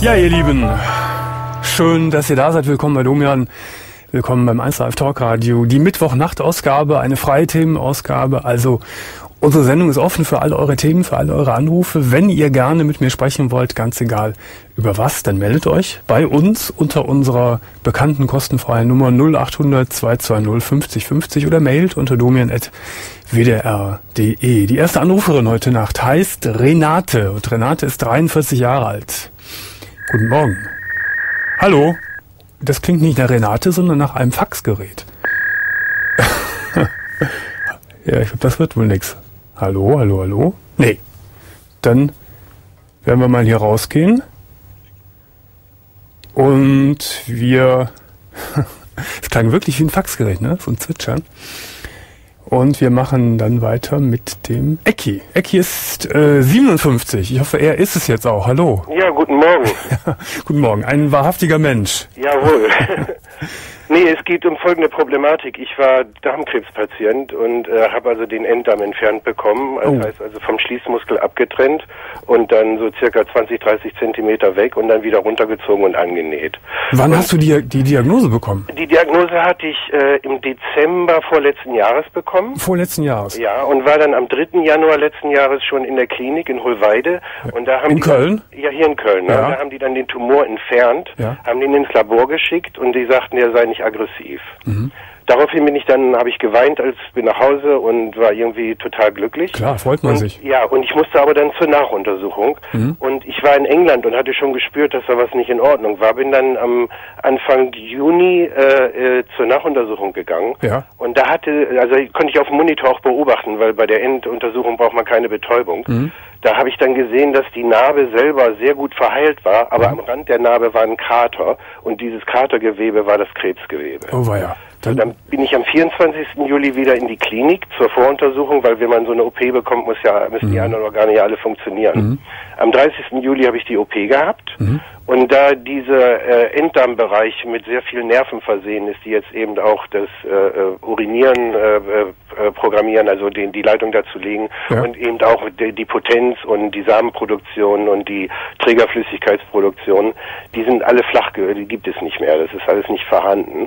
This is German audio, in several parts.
Ja, ihr Lieben, schön, dass ihr da seid. Willkommen bei Domian. Willkommen beim 1 Live Talk Radio. Die Mittwochnacht-Ausgabe, eine freie Themenausgabe. Also unsere Sendung ist offen für alle eure Themen, für alle eure Anrufe. Wenn ihr gerne mit mir sprechen wollt, ganz egal über was, dann meldet euch bei uns unter unserer bekannten kostenfreien Nummer 0800 220 50 50 oder mailt unter domian.wdr.de. Die erste Anruferin heute Nacht heißt Renate und Renate ist 43 Jahre alt. Guten Morgen. Hallo. Das klingt nicht nach Renate, sondern nach einem Faxgerät. ja, ich glaube, das wird wohl nix. Hallo, hallo, hallo? Nee. Dann werden wir mal hier rausgehen. Und wir... Es klang wirklich wie ein Faxgerät, ne? So ein Zwitschern. Und wir machen dann weiter mit dem Ecki. Ecki ist äh, 57. Ich hoffe, er ist es jetzt auch. Hallo. Ja, guten Morgen. Guten Morgen. Ein wahrhaftiger Mensch. Jawohl. nee, es geht um folgende Problematik. Ich war Darmkrebspatient und äh, habe also den Enddarm entfernt bekommen. Das Oh. heißt also vom Schließmuskel abgetrennt und dann so circa 20, 30 Zentimeter weg und dann wieder runtergezogen und angenäht. Wann hast du die, die Diagnose bekommen? Die Diagnose hatte ich äh, im Dezember vorletzten Jahres bekommen. Vorletzten Jahres. Ja, und war dann am 3. Januar letzten Jahres schon in der Klinik in Hohlweide. Und da haben In die Köln? Dann, ja, hier in Köln. Ne? Ja. Und da haben die dann den Tumor entfernt, Ja. haben den ins Labor geschickt und die sagten, er sei nicht aggressiv. Mhm. Daraufhin bin ich dann, habe ich geweint, als bin nach Hause und war irgendwie total glücklich. Klar, freut man und, sich. Ja, und ich musste aber dann zur Nachuntersuchung. Mhm. Und ich war in England und hatte schon gespürt, dass da was nicht in Ordnung war. Bin dann am Anfang Juni äh, äh, zur Nachuntersuchung gegangen. Ja. Und da hatte, also konnte ich auf dem Monitor auch beobachten, weil bei der Enduntersuchung braucht man keine Betäubung. Mhm. Da habe ich dann gesehen, dass die Narbe selber sehr gut verheilt war, aber am Rand der Narbe war ein Krater und dieses Kratergewebe war das Krebsgewebe. Oh weia. Und Dann, dann bin ich am 24. Juli wieder in die Klinik zur Voruntersuchung, weil wenn man so eine OP bekommt, muss ja, müssen die anderen Organe ja alle funktionieren. Am 30. Juli habe ich die OP gehabt und da dieser äh, Enddarmbereich mit sehr vielen Nerven versehen ist, die jetzt eben auch das äh, äh, Urinieren äh, äh, programmieren, also den, die Leitung dazu legen Ja. und eben auch die, die Potenz und die Samenproduktion und die Trägerflüssigkeitsproduktion, die sind alle flach, die gibt es nicht mehr, das ist alles nicht vorhanden.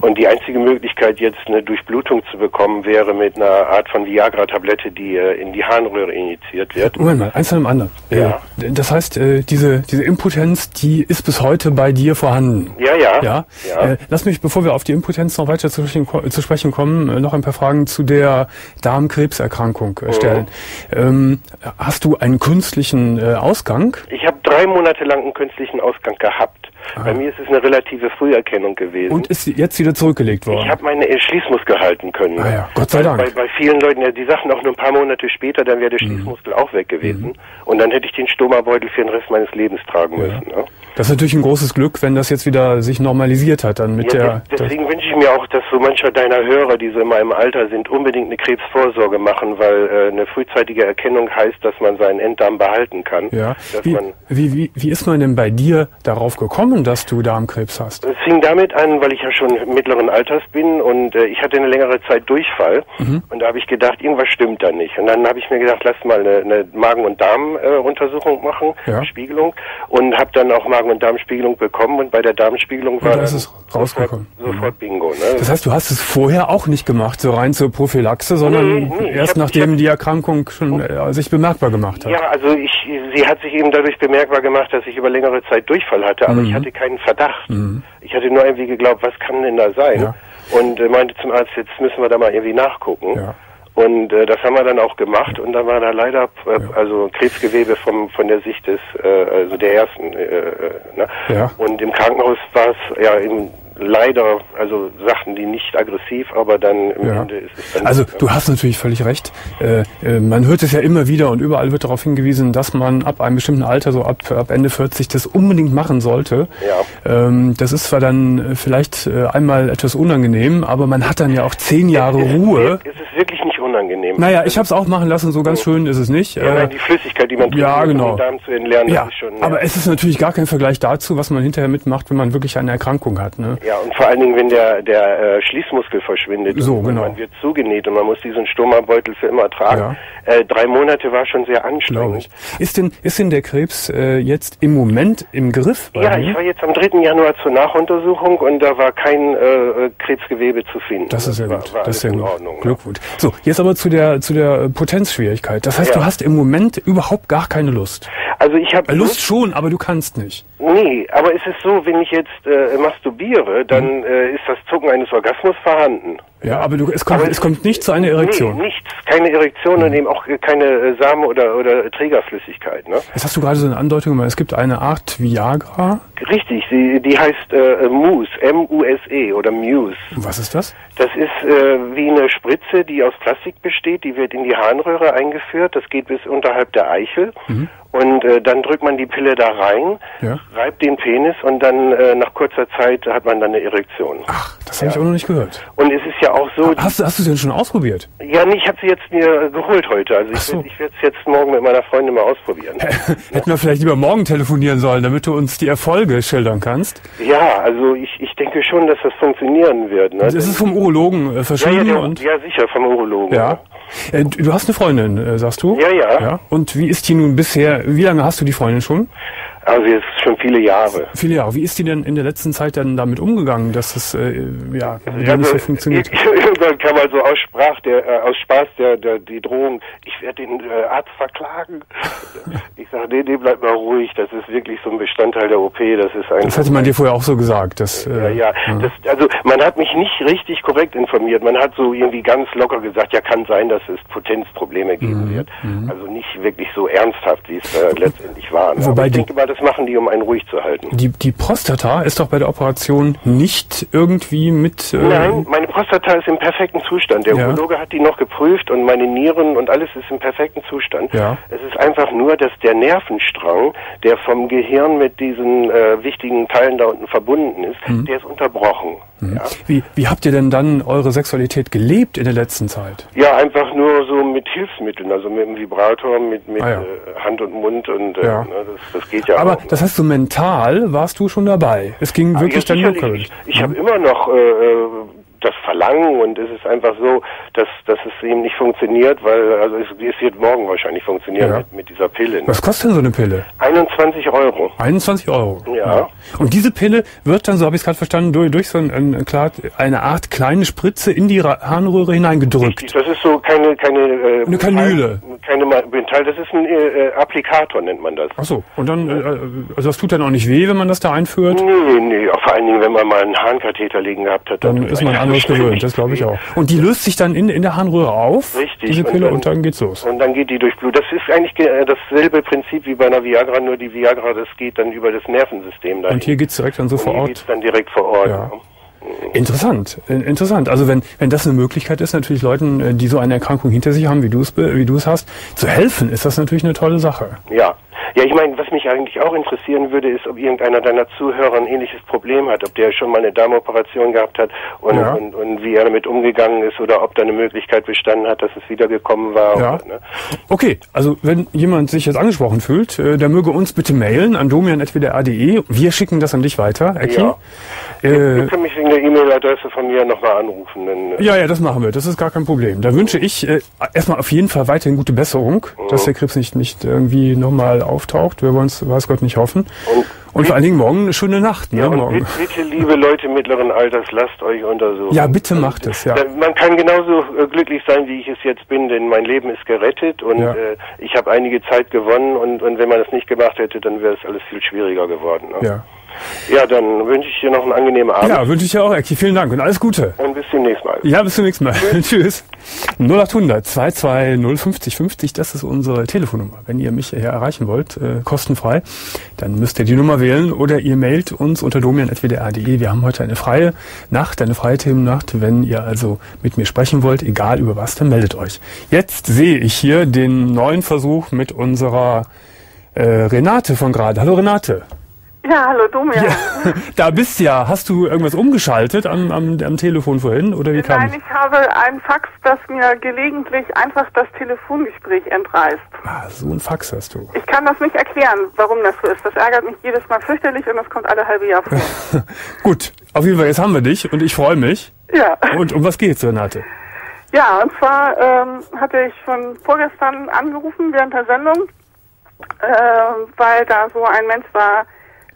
Und die einzige Möglichkeit jetzt eine Durchblutung zu bekommen wäre mit einer Art von Viagra-Tablette, die äh, in die Harnröhre injiziert wird. Moment mal, eins nach dem anderen. Ja. Äh, Das heißt, äh, diese, diese Impotenz, die ist bis heute bei dir vorhanden. Ja, ja. Ja. ja. Äh, lass mich, bevor wir auf die Impotenz noch weiter zu zu sprechen kommen, äh, noch ein paar Fragen zu der Darmkrebserkrankung Mhm. äh, stellen. Ähm, hast du einen künstlichen äh, Ausgang? Ich habe drei Monate lang einen künstlichen Ausgang gehabt. Bei mir ist es eine relative Früherkennung gewesen. Und ist jetzt wieder zurückgelegt worden? Ich habe meine Schließmuskel halten können. Ah ja, Gott sei Dank. Mhm. Bei, bei vielen Leuten, ja, die sagten auch nur ein paar Monate später, dann wäre der Schließmuskel auch weg gewesen. Und dann hätte ich den Stomabeutel für den Rest meines Lebens tragen müssen. Ne? Das ist natürlich ein großes Glück, wenn das jetzt wieder sich normalisiert hat, dann mit Ja, der. des- deswegen wünsche ich mir auch, dass so mancher deiner Hörer, die so in meinem Alter sind, unbedingt eine Krebsvorsorge machen, weil äh, eine frühzeitige Erkennung heißt, dass man seinen Enddarm behalten kann. ja. Wie, wie, wie, wie ist man denn bei dir darauf gekommen, dass du Darmkrebs hast? Es fing damit an, weil ich ja schon mittleren Alters bin und äh, ich hatte eine längere Zeit Durchfall Mhm. und da habe ich gedacht, irgendwas stimmt da nicht. Und dann habe ich mir gedacht, lass mal eine, eine Magen- und Darmuntersuchung machen, Ja. Spiegelung und habe dann auch Magen- und Darmspiegelung bekommen und bei der Darmspiegelung Ja, war das ist rausgekommen. Mhm. Sofort, sofort Bingo. Ne? Das heißt, du hast es vorher auch nicht gemacht, so rein zur Prophylaxe, sondern ich erst hab- nachdem hab- die Erkrankung schon äh, sich bemerkbar gemacht hat. Ja, also ich, sie hat sich eben dadurch bemerkbar gemacht, dass ich über längere Zeit Durchfall hatte, aber Mhm. ich hatte keinen Verdacht. Ich hatte nur irgendwie geglaubt, was kann denn da sein? Ja. Und äh, meinte zum Arzt, jetzt müssen wir da mal irgendwie nachgucken. Ja. Und äh, das haben wir dann auch gemacht und da war da leider äh, also Krebsgewebe vom von der Sicht des äh, also der ersten äh, äh, ne? Ja. und im Krankenhaus war es ja eben leider also sagten die nicht aggressiv, aber dann im Ja. Ende ist es dann Also du hast natürlich völlig recht. Äh, äh, man hört es ja immer wieder und überall wird darauf hingewiesen, dass man ab einem bestimmten Alter, so ab, ab Ende 40, das unbedingt machen sollte. Ja. Ähm, das ist zwar dann äh, vielleicht äh, einmal etwas unangenehm, aber man hat dann ja auch zehn Jahre Ruhe. Es ist wirklich nicht unangenehm. Naja, ich habe es auch machen lassen, so ganz schön ist es nicht. Ja, nein, die Flüssigkeit, die man trinkt, ja, um genau. den Darm zu entleeren, ja, schon. aber es ist natürlich gar kein Vergleich dazu, was man hinterher mitmacht, wenn man wirklich eine Erkrankung hat. Ne? Ja, und vor allen Dingen, wenn der, der äh, Schließmuskel verschwindet. So, und genau. Man wird zugenäht und man muss diesen Stomabeutel für immer tragen. Äh, drei Monate war schon sehr anstrengend. Ist denn, ist denn der Krebs äh, jetzt im Moment im Griff? Ja, ich war jetzt am 3. Januar zur Nachuntersuchung und da war kein äh, Krebsgewebe zu finden. Das ist war, gut. War das ist sehr in gut. Ordnung. Glückwunsch. So, jetzt aber zu der zu der Potenzschwierigkeit. Das heißt, Ja. du hast im Moment überhaupt gar keine Lust. Also ich habe Äh, Lust schon, aber du kannst nicht. Nee, aber es ist so, wenn ich jetzt äh, masturbiere, dann Mhm. äh, ist das Zucken eines Orgasmus vorhanden. Ja, aber du, es kommt Aber es kommt nicht zu einer Erektion. Nee, nichts, keine Erektion und eben auch äh, keine äh, Samen oder oder Trägerflüssigkeit. Ne? Jetzt hast du gerade so eine Andeutung gemacht. Es gibt eine Art Viagra. Richtig, sie, die heißt äh, Muse, M-U-S-E oder Muse. Was ist das? Das ist äh, wie eine Spritze, die aus Plastik besteht. Die wird in die Harnröhre eingeführt. Das geht bis unterhalb der Eichel. Und äh, dann drückt man die Pille da rein, Ja. reibt den Penis und dann äh, nach kurzer Zeit hat man dann eine Erektion. Ach, das habe ich auch noch nicht gehört. Und es ist ja auch so, Hast, du- hast du sie denn schon ausprobiert? ja, nee, ich habe sie jetzt mir äh, geholt heute. Also ich, so. werd- ich werde es jetzt morgen mit meiner Freundin mal ausprobieren. Hätten wir vielleicht lieber morgen telefonieren sollen, damit du uns die Erfolge schildern kannst. ja, also ich, ich denke schon, dass das funktionieren wird. Ne? Das ist vom Urologen äh, ja, ja, verschrieben der, und ja, sicher, vom Urologen. ja. Äh, Du du hast eine Freundin, äh, sagst du? Ja, ja. ja. Und wie ist die nun bisher? Wie lange hast du die Freundin schon? Also jetzt schon viele Jahre. Viele Jahre. Wie ist die denn in der letzten Zeit dann damit umgegangen, dass es äh, ja Also, nicht so funktioniert? Irgendwann kam also aus Sprach, der, äh, aus Spaß der, der, die Drohung, ich werde den äh, Arzt verklagen. ich sage, nee, nee, bleib mal ruhig, das ist wirklich so ein Bestandteil der OP, das ist ein... Das hatte man dir vorher auch so gesagt. Dass, Ja, äh, ja. Das, also man hat mich nicht richtig korrekt informiert. Man hat so irgendwie ganz locker gesagt, ja, kann sein, dass es Potenzprobleme geben Mhm, wird. Also nicht wirklich so ernsthaft, wie es äh, letztendlich war. Ne? Wobei Aber ich denke mal, das machen die, um einen ruhig zu halten. Die, die Prostata ist doch bei der Operation nicht irgendwie mit. Äh, Nein, meine Prostata ist im perfekten Zustand. Der Ja. Urologe hat die noch geprüft und meine Nieren und alles ist im perfekten Zustand. Ja. Es ist einfach nur, dass der Nervenstrang, der vom Gehirn mit diesen äh, wichtigen Teilen da unten verbunden ist, Mhm. der ist unterbrochen. Ja? Wie, wie habt ihr denn dann eure Sexualität gelebt in der letzten Zeit? ja, einfach nur so mit Hilfsmitteln, also mit dem Vibrator, mit, mit Ah, ja. äh, Hand und Mund und äh, ne, das, das geht ja Aber das heißt, so mental warst du schon dabei. Es ging wirklich ja, dann körperlich. Ich, ich habe immer noch äh, äh, das Verlangen und es ist einfach so, dass, dass es eben nicht funktioniert, weil also es, es wird morgen wahrscheinlich funktionieren Ja. mit, mit dieser Pille. Ne? Was kostet denn so eine Pille? 21 Euro. 21 Euro. Ja. Und diese Pille wird dann, so habe ich es gerade verstanden, durch, durch so ein, klar, eine Art kleine Spritze in die Harnröhre hineingedrückt. Das ist so keine keine äh, Eine Kanüle. Keine Metall, das ist ein äh, äh, Applikator nennt man das. Ach so. Und dann, äh, also das tut dann auch nicht weh, wenn man das da einführt. Nee, nee, vor allen Dingen, wenn man mal einen Harnkatheter liegen gehabt hat. Dann tut ist man einem ständig gewöhnt, das glaube ich auch. Und die löst sich dann in, in der Harnröhre auf, Richtig. diese Pille, und dann, geht's los. Und dann geht die durch Blut. Das ist eigentlich ge- äh, dasselbe Prinzip wie bei einer Viagra, nur die Viagra, das geht dann über das Nervensystem dahin. Und hier geht's direkt dann so vor Hier Ort. geht's dann direkt vor Ort. Ja. Interessant, interessant. Also wenn, wenn das eine Möglichkeit ist, natürlich Leuten, äh, die so eine Erkrankung hinter sich haben, wie du es be- wie du es hast, zu helfen, ist das natürlich eine tolle Sache. Ja. Ja, ich meine, was mich eigentlich auch interessieren würde, ist, ob irgendeiner deiner Zuhörer ein ähnliches Problem hat, ob der schon mal eine Darmoperation gehabt hat und, Ja. und, und wie er damit umgegangen ist oder ob da eine Möglichkeit bestanden hat, dass es wiedergekommen war. Ja. Oder, ne? Okay, also wenn jemand sich jetzt angesprochen fühlt, äh, der möge uns bitte mailen an domian.wdr.de. Wir schicken das an dich weiter, Eki. Ja. Äh, Du kannst mich wegen der E-Mail-Adresse von mir nochmal anrufen. Dann, äh, Ja, ja, das machen wir. Das ist gar kein Problem. Da wünsche ich äh, erstmal auf jeden Fall weiterhin gute Besserung, dass der Krebs nicht, nicht irgendwie nochmal auftaucht. Wir wollen es, weiß Gott, nicht hoffen. Und- Und vor allen Dingen morgen eine schöne Nacht, ne? Ja, morgen. bitte, liebe Leute mittleren Alters, lasst euch untersuchen. Ja, bitte macht es, ja. Man kann genauso äh, glücklich sein, wie ich es jetzt bin, denn mein Leben ist gerettet und Ja. äh, ich habe einige Zeit gewonnen und, und wenn man es nicht gemacht hätte, dann wäre es alles viel schwieriger geworden. Ne? Ja. Ja, dann wünsche ich dir noch einen angenehmen Abend ja, wünsche ich dir auch, Eki. Vielen Dank und alles Gute. und bis demnächst mal. Ja, bis zum nächsten Mal. Tschüss. 0800 220 50 das ist unsere Telefonnummer. Wenn ihr mich hier erreichen wollt, äh, kostenfrei, dann müsst ihr die Nummer wählen oder ihr mailt uns unter domian.wdr.de. Wir haben heute eine freie Nacht, eine freie Themennacht. Wenn ihr also mit mir sprechen wollt, egal über was, dann meldet euch. Jetzt sehe ich hier den neuen Versuch mit unserer äh, Renate von gerade. Hallo Renate. Ja, hallo Domian. Ja, da bist du ja. Hast du irgendwas umgeschaltet am, am, am Telefon vorhin oder wie kam Nein, ich habe einen Fax, das mir gelegentlich einfach das Telefongespräch entreißt. Ah, so ein Fax hast du. Ich kann das nicht erklären, warum das so ist. Das ärgert mich jedes Mal fürchterlich und das kommt alle halbe Jahr vor. Gut, auf jeden Fall, jetzt haben wir dich und ich freue mich. Ja. Und um was geht's, Renate? Ja, und zwar ähm, hatte ich schon vorgestern angerufen während der Sendung, äh, weil da so ein Mensch war,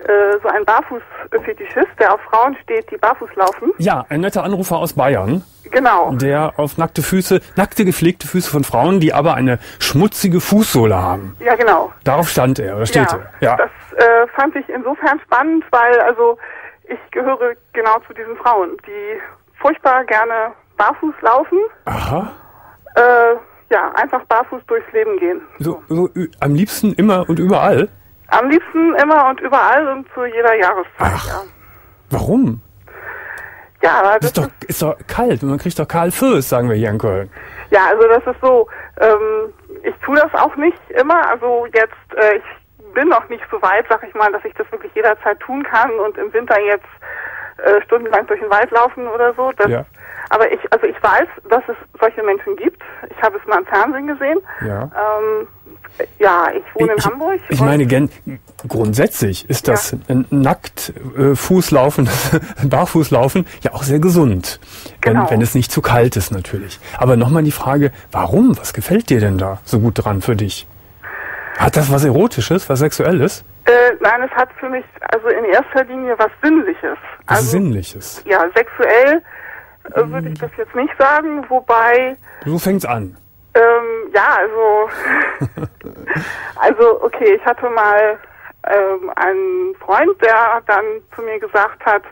äh, so ein Barfußfetischist, der auf Frauen steht, die barfuß laufen. Ja, ein netter Anrufer aus Bayern. Genau. Der auf nackte Füße, nackte gepflegte Füße von Frauen, die aber eine schmutzige Fußsohle haben. Ja, genau. Darauf stand er, oder steht ja, er? Ja. Das äh, fand ich insofern spannend, weil also ich gehöre genau zu diesen Frauen, die furchtbar gerne barfuß laufen. Aha. Äh, ja, einfach barfuß durchs Leben gehen. So, so am liebsten immer und überall? Am liebsten immer und überall und zu jeder Jahreszeit. Ach, ja. Warum? Ja, das, das ist, doch, ist doch kalt und man kriegt doch Karl Fürst, sagen wir hier in Köln. Ja, also das ist so, ähm, ich tue das auch nicht immer. Also jetzt, äh, ich bin noch nicht so weit, sag ich mal, dass ich das wirklich jederzeit tun kann und im Winter jetzt äh, stundenlang durch den Wald laufen oder so. Das, ja. Aber ich, also ich weiß, dass es solche Menschen gibt. Ich habe es mal im Fernsehen gesehen. Ja. Ähm, ja, ich wohne ich, in Hamburg. Ich meine, gen grundsätzlich ist das ja. nackt äh, Fußlaufen, Barfußlaufen ja auch sehr gesund, genau. wenn, wenn es nicht zu kalt ist natürlich. Aber nochmal die Frage, warum? Was gefällt dir denn da so gut dran für dich? Hat das was Erotisches, was Sexuelles? Äh, nein, es hat für mich also in erster Linie was Sinnliches. Was also, Sinnliches? Ja, sexuell äh, würde ich das jetzt nicht sagen, wobei... So fängt's an. Ähm, ja, also, also okay, ich hatte mal ähm, einen Freund, der dann zu mir gesagt hat,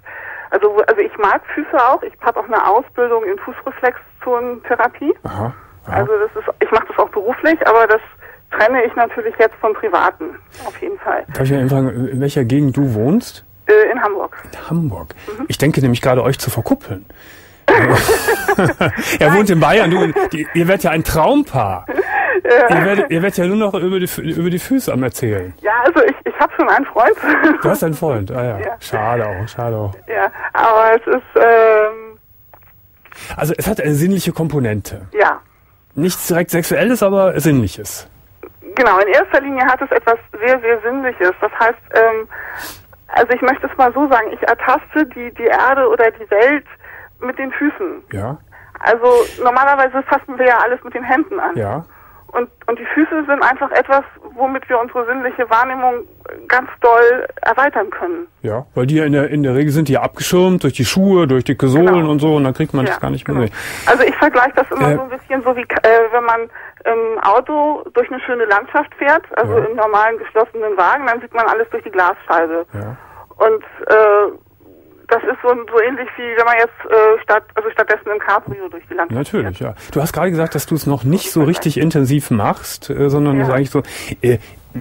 also, also ich mag Füße auch, ich habe auch eine Ausbildung in Fußreflexzonentherapie. Aha, aha. Also das ist, ich mache das auch beruflich, aber das trenne ich natürlich jetzt vom Privaten, auf jeden Fall. Darf ich mal fragen, in welcher Gegend du wohnst? Äh, in Hamburg. In Hamburg. Mhm. Ich denke nämlich gerade euch zu verkuppeln. er wohnt in Bayern. Du, die, ihr werdet ja ein Traumpaar. Ja. Ihr, werdet, ihr werdet ja nur noch über die, über die Füße am erzählen. Ja, also ich, ich habe schon einen Freund. Du hast einen Freund, ah ja. ja. Schade auch, schade auch. Ja, aber es ist... Ähm, also es hat eine sinnliche Komponente. Ja. Nichts direkt Sexuelles, aber Sinnliches. Genau, in erster Linie hat es etwas sehr, sehr Sinnliches. Das heißt, ähm, also ich möchte es mal so sagen, ich ertaste die, die Erde oder die Welt mit den Füßen. Ja. Also normalerweise fassen wir ja alles mit den Händen an. Ja. Und, und die Füße sind einfach etwas, womit wir unsere sinnliche Wahrnehmung ganz doll erweitern können. Ja, weil die ja in der, in der Regel sind die ja abgeschirmt durch die Schuhe, durch dicke Sohlen Genau. und so und dann kriegt man Ja, das gar nicht mehr genau. mit. Also ich vergleiche das immer Äh, so ein bisschen so wie äh, wenn man im Auto durch eine schöne Landschaft fährt, also Ja. im normalen geschlossenen Wagen, dann sieht man alles durch die Glasscheibe. Ja. Und äh, das ist so, so ähnlich wie wenn man jetzt äh, statt also stattdessen im Cabrio durch die Landschaft Natürlich, fährt. ja. Du hast gerade gesagt, dass du es noch nicht so richtig intensiv machst, äh, sondern Ja. es ist eigentlich so. Äh,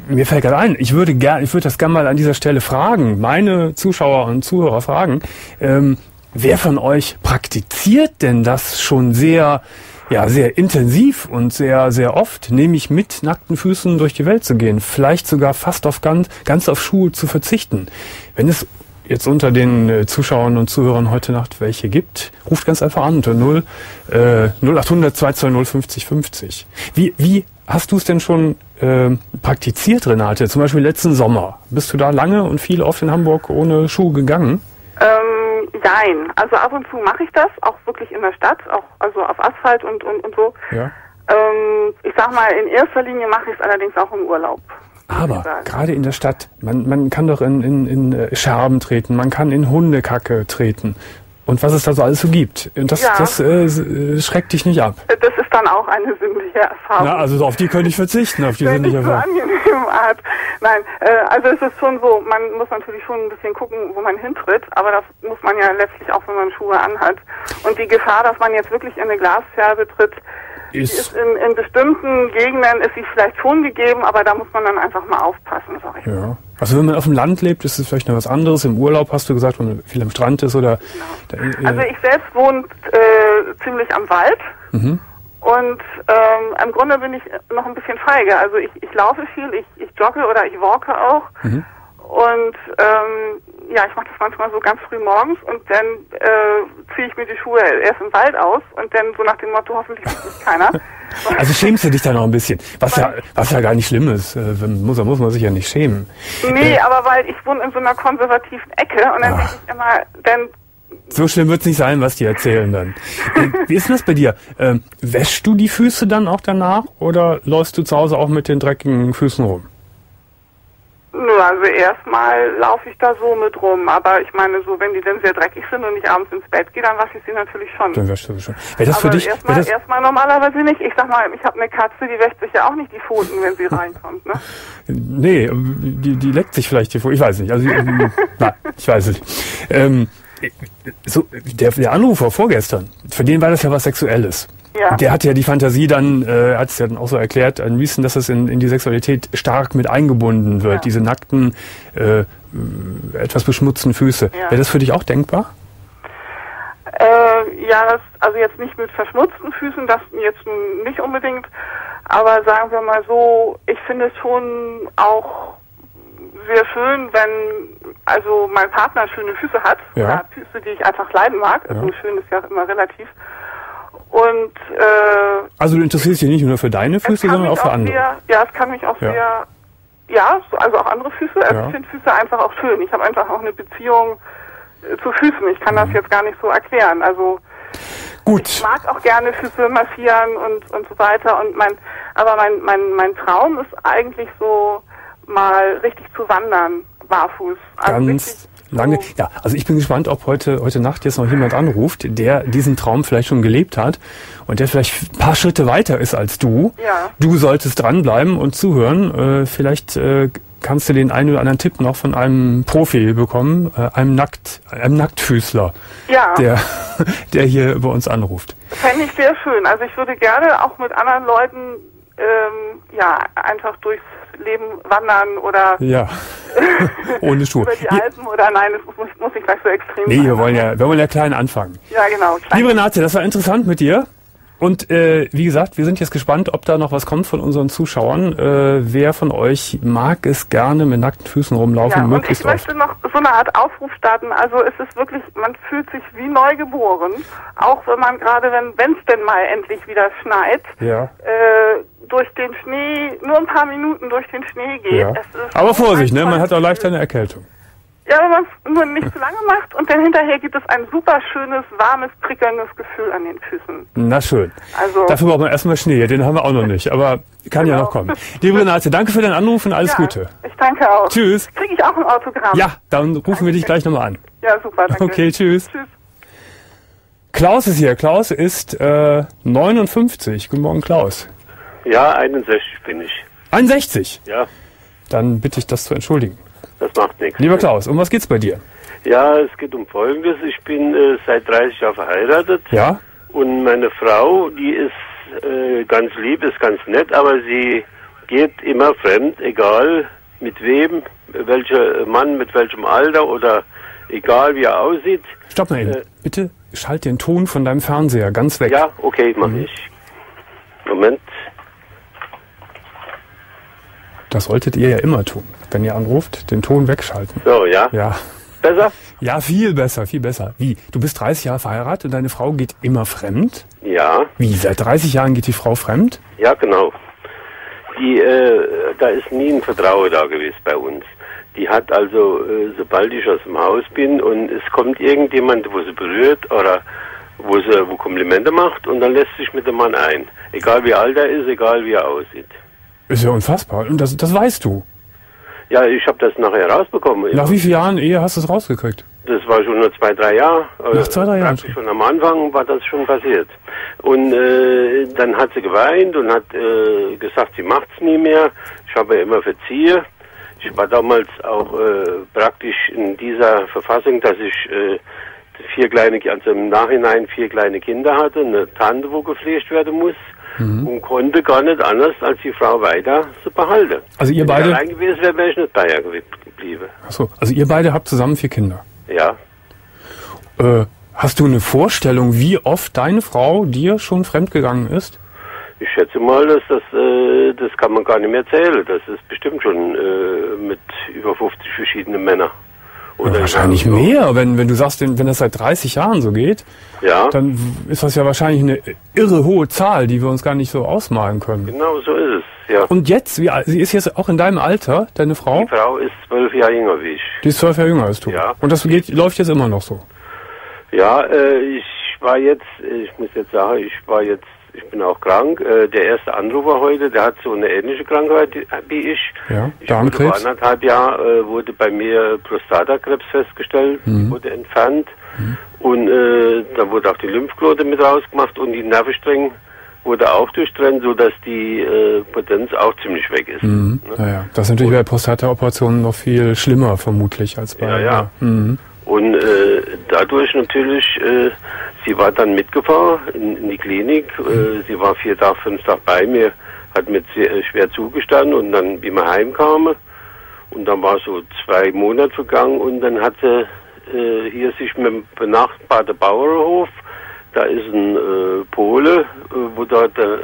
mir fällt gerade ein, ich würde gern, ich würde das gerne mal an dieser Stelle fragen, meine Zuschauer und Zuhörer fragen, ähm, wer von euch praktiziert denn das schon sehr, ja, sehr intensiv und sehr, sehr oft, nämlich mit nackten Füßen durch die Welt zu gehen, vielleicht sogar fast auf ganz, ganz auf Schuhe zu verzichten. Wenn es jetzt unter den äh, Zuschauern und Zuhörern heute Nacht welche gibt, ruft ganz einfach an unter 0, äh, 0800 220 50 50. Wie, wie hast du es denn schon äh, praktiziert, Renate? Zum Beispiel letzten Sommer. Bist du da lange und viel oft in Hamburg ohne Schuhe gegangen? Ähm, nein, also ab und zu mache ich das, auch wirklich in der Stadt, auch also auf Asphalt und und, und so. Ja. Ähm, ich sag mal, in erster Linie mache ich es allerdings auch im Urlaub. Aber gerade in der Stadt, man, man kann doch in, in, in äh, Scherben treten, man kann in Hundekacke treten. Und was es da so alles so gibt. Und das, Ja. das äh, äh, schreckt dich nicht ab. Das ist dann auch eine sinnliche Erfahrung. Na, also auf die könnte ich verzichten, auf die sinnliche so Erfahrung. angenehm Art. Nein, äh, also es ist schon so, man muss natürlich schon ein bisschen gucken, wo man hintritt, aber das muss man ja letztlich auch, wenn man Schuhe anhat. Und die Gefahr, dass man jetzt wirklich in eine Glasscherbe tritt, Ist- ist in, in bestimmten Gegenden ist sie vielleicht schon gegeben, aber da muss man dann einfach mal aufpassen, sag ich. Ja. Also wenn man auf dem Land lebt, ist es vielleicht noch was anderes. Im Urlaub hast du gesagt, wenn man viel am Strand ist oder. Da, äh, Also ich selbst wohne äh, ziemlich am Wald mhm. und ähm, im Grunde bin ich noch ein bisschen feige. Also ich, ich laufe viel, ich, ich jogge oder ich walke auch. Mhm. Und ähm, ja, ich mache das manchmal so ganz früh morgens und dann äh, ziehe ich mir die Schuhe erst im Wald aus und dann so nach dem Motto, hoffentlich sieht mich keiner. Also schämst du dich da noch ein bisschen, was ja, was ja gar nicht schlimm ist. Äh, muss, muss man sich ja nicht schämen. Nee, äh, aber weil ich wohne in so einer konservativen Ecke und dann denke ich immer, dann so schlimm wird es nicht sein, was die erzählen dann. Äh, wie ist denn das bei dir? Ähm, wäschst du die Füße dann auch danach oder läufst du zu Hause auch mit den dreckigen Füßen rum? Nö, also erstmal laufe ich da so mit rum, aber ich meine so, wenn die dann sehr dreckig sind und ich abends ins Bett gehe, dann wasche ich sie natürlich schon. Dann wäschst du sie schon. Wäre das aber für dich? Erstmal, das erstmal normalerweise nicht. Ich sag mal, ich habe eine Katze, die wäscht sich ja auch nicht die Pfoten, wenn sie reinkommt, ne? Nee, die, die leckt sich vielleicht die Pfoten. Ich weiß nicht. Also, nein, ich weiß es nicht. Ähm, so, der, der Anrufer vorgestern, für den war das ja was Sexuelles. Ja. Der hatte ja die Fantasie dann, äh, hat es ja dann auch so erklärt, ein bisschen, dass es in, in die Sexualität stark mit eingebunden wird, ja. diese nackten, äh, etwas beschmutzten Füße. Ja. Wäre das für dich auch denkbar? Äh, ja, das, also jetzt nicht mit verschmutzten Füßen, das jetzt nicht unbedingt, aber sagen wir mal so, ich finde es schon auch sehr schön, wenn also mein Partner schöne Füße hat, ja. Füße, die ich einfach leiden mag. Also schön ist ja immer relativ. Und äh, also du interessierst dich nicht nur für deine Füße, sondern auch für andere. Sehr, ja, es kann mich auch ja. sehr, ja, also auch andere Füße. Also ja. ich finde Füße einfach auch schön. Ich habe einfach auch eine Beziehung äh, zu Füßen. Ich kann mhm. das jetzt gar nicht so erklären. Also Gut. Ich mag auch gerne Füße massieren und und so weiter. Und mein, aber mein mein mein Traum ist eigentlich so mal richtig zu wandern, barfuß. Also Ganz lange. Ja, also ich bin gespannt, ob heute, heute Nacht jetzt noch jemand anruft, der diesen Traum vielleicht schon gelebt hat und der vielleicht ein paar Schritte weiter ist als du. Ja. Du solltest dranbleiben und zuhören. Äh, vielleicht äh, kannst du den einen oder anderen Tipp noch von einem Profi bekommen, äh, einem Nackt, einem Nacktfüßler, ja. der, der hier bei uns anruft. Fände ich sehr schön. Also ich würde gerne auch mit anderen Leuten ähm, ja einfach durchs Leben wandern oder ja. ohne Schuhe. über die Alpen oder nein, das muss, muss nicht gleich so extrem sein. Nee, wir wollen ja, wir wollen ja klein anfangen. Ja, genau. Klein. Liebe Renate, das war interessant mit dir. Und äh, wie gesagt, wir sind jetzt gespannt, ob da noch was kommt von unseren Zuschauern. Äh, wer von euch mag es gerne mit nackten Füßen rumlaufen, ja, möglichst und ich möchte noch so eine Art Aufruf starten. Also es ist wirklich, man fühlt sich wie neu geboren, auch wenn man gerade, wenn es denn mal endlich wieder schneit, ja. äh, durch den Schnee, nur ein paar Minuten durch den Schnee geht. Ja. Aber Vorsicht, ne? man hat auch leicht eine Erkältung. Ja, wenn man es nur nicht zu lange macht und dann hinterher gibt es ein super schönes, warmes, prickelndes Gefühl an den Füßen. Na schön. Also, Dafür braucht man erstmal Schnee, den haben wir auch noch nicht, aber kann genau. ja noch kommen. Liebe Renate, danke für deinen Anruf und alles ja, Gute. Ich danke auch. Tschüss. Kriege ich auch ein Autogramm? Ja, dann rufen danke. wir dich gleich nochmal an. Ja, super, danke. Okay, tschüss. Tschüss. Klaus ist hier. Klaus ist äh, 59. Guten Morgen, Klaus. Ja, 61 bin ich. 61? Ja. Dann bitte ich das zu entschuldigen. Das macht nichts. Lieber Klaus, um was geht's bei dir? Ja, es geht um Folgendes. Ich bin äh, seit 30 Jahren verheiratet. Ja. Und meine Frau, die ist äh, ganz lieb, ist ganz nett, aber sie geht immer fremd, egal mit wem, welcher Mann, mit welchem Alter oder egal wie er aussieht. Stopp mal eben. Äh, Bitte schalt den Ton von deinem Fernseher ganz weg. Ja, okay, mach mhm. ich. Moment. Das solltet ihr ja immer tun, wenn ihr anruft, den Ton wegschalten. So, ja. Ja. Besser? Ja, viel besser, viel besser. Wie? Du bist 30 Jahre verheiratet und deine Frau geht immer fremd? Ja. Wie? Seit 30 Jahren geht die Frau fremd? Ja, genau. Die, äh, da ist nie ein Vertrauen da gewesen bei uns. Die hat also, äh, sobald ich aus dem Haus bin und es kommt irgendjemand, wo sie berührt oder wo sie wo Komplimente macht und dann lässt sich mit dem Mann ein. Egal wie alt er ist, egal wie er aussieht. Ist ja unfassbar. Und das, das weißt du. Ja, ich habe das nachher rausbekommen. Nach wie vielen Jahren Ehe hast du es rausgekriegt? Das war schon nur zwei, drei Jahre. Nach zwei, drei Jahren? Schon am Anfang war das schon passiert. Und äh, dann hat sie geweint und hat äh, gesagt, sie macht's nie mehr. Ich habe ja immer verziehe. Ich war damals auch äh, praktisch in dieser Verfassung, dass ich äh, vier kleine, also im Nachhinein vier kleine Kinder hatte, eine Tante, wo gepflegt werden muss mhm. und konnte gar nicht anders, als die Frau weiter zu behalten. Also ihr beide? Wenn ich allein gewesen wäre, wäre ich nicht bei ihr geblieben. Achso, also ihr beide habt zusammen vier Kinder? Ja. Äh, hast du eine Vorstellung, wie oft deine Frau dir schon fremdgegangen ist? Ich schätze mal, dass das, äh, das kann man gar nicht mehr zählen. Das ist bestimmt schon äh, mit über 50 verschiedene Männer. Oder wahrscheinlich so. mehr, wenn, wenn du sagst, wenn das seit 30 Jahren so geht, ja. dann ist das ja wahrscheinlich eine irre hohe Zahl, die wir uns gar nicht so ausmalen können. Genau so ist es, ja. Und jetzt, wie, sie ist jetzt auch in deinem Alter, deine Frau? Die Frau ist zwölf Jahre jünger wie ich. Die ist zwölf Jahre jünger als du? Ja. Und das geht, läuft jetzt immer noch so? Ja, äh, ich war jetzt, ich muss jetzt sagen, ich war jetzt ich bin auch krank. Äh, der erste Anrufer heute, der hat so eine ähnliche Krankheit wie ich. Ja, ich wurde vor anderthalb Jahren äh, wurde bei mir Prostatakrebs festgestellt, mhm. wurde entfernt mhm. und äh, da wurde auch die Lymphknote mit rausgemacht und die Nervenstränge wurde auch durchtrennt, sodass die äh, Potenz auch ziemlich weg ist. Mhm. Ne? Naja, das ist natürlich und, bei Prostata-Operationen noch viel schlimmer vermutlich als bei. Ja, ja. Mhm. Und äh, dadurch natürlich, äh, sie war dann mitgefahren in, in die Klinik. Äh, sie war vier Tage, fünf Tage bei mir, hat mir sehr, äh, schwer zugestanden und dann, wie wir heimkamen, und dann war so zwei Monate vergangen und dann hat sie äh, hier sich mit dem benachbarten Bauernhof, da ist ein äh, Pole, äh, wo dort, äh,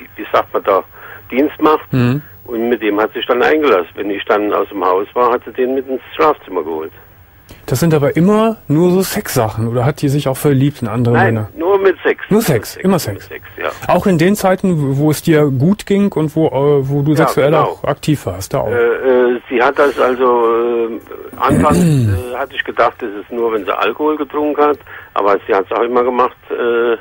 die, wie sagt man da, Dienst macht. Mhm. Und mit dem hat sich dann eingelassen. Wenn ich dann aus dem Haus war, hat sie den mit ins Schlafzimmer geholt. Das sind aber immer nur so Sexsachen oder hat die sich auch verliebt in andere Nein, Männer? nur mit Sex. Nur Sex, Sex immer Sex. Sex ja. Auch in den Zeiten, wo es dir gut ging und wo, äh, wo du ja, sexuell genau. auch aktiv warst, da auch. Äh, äh, sie hat das also, äh, anfangs äh, hatte ich gedacht, das ist nur, wenn sie Alkohol getrunken hat, aber sie hat es auch immer gemacht, äh,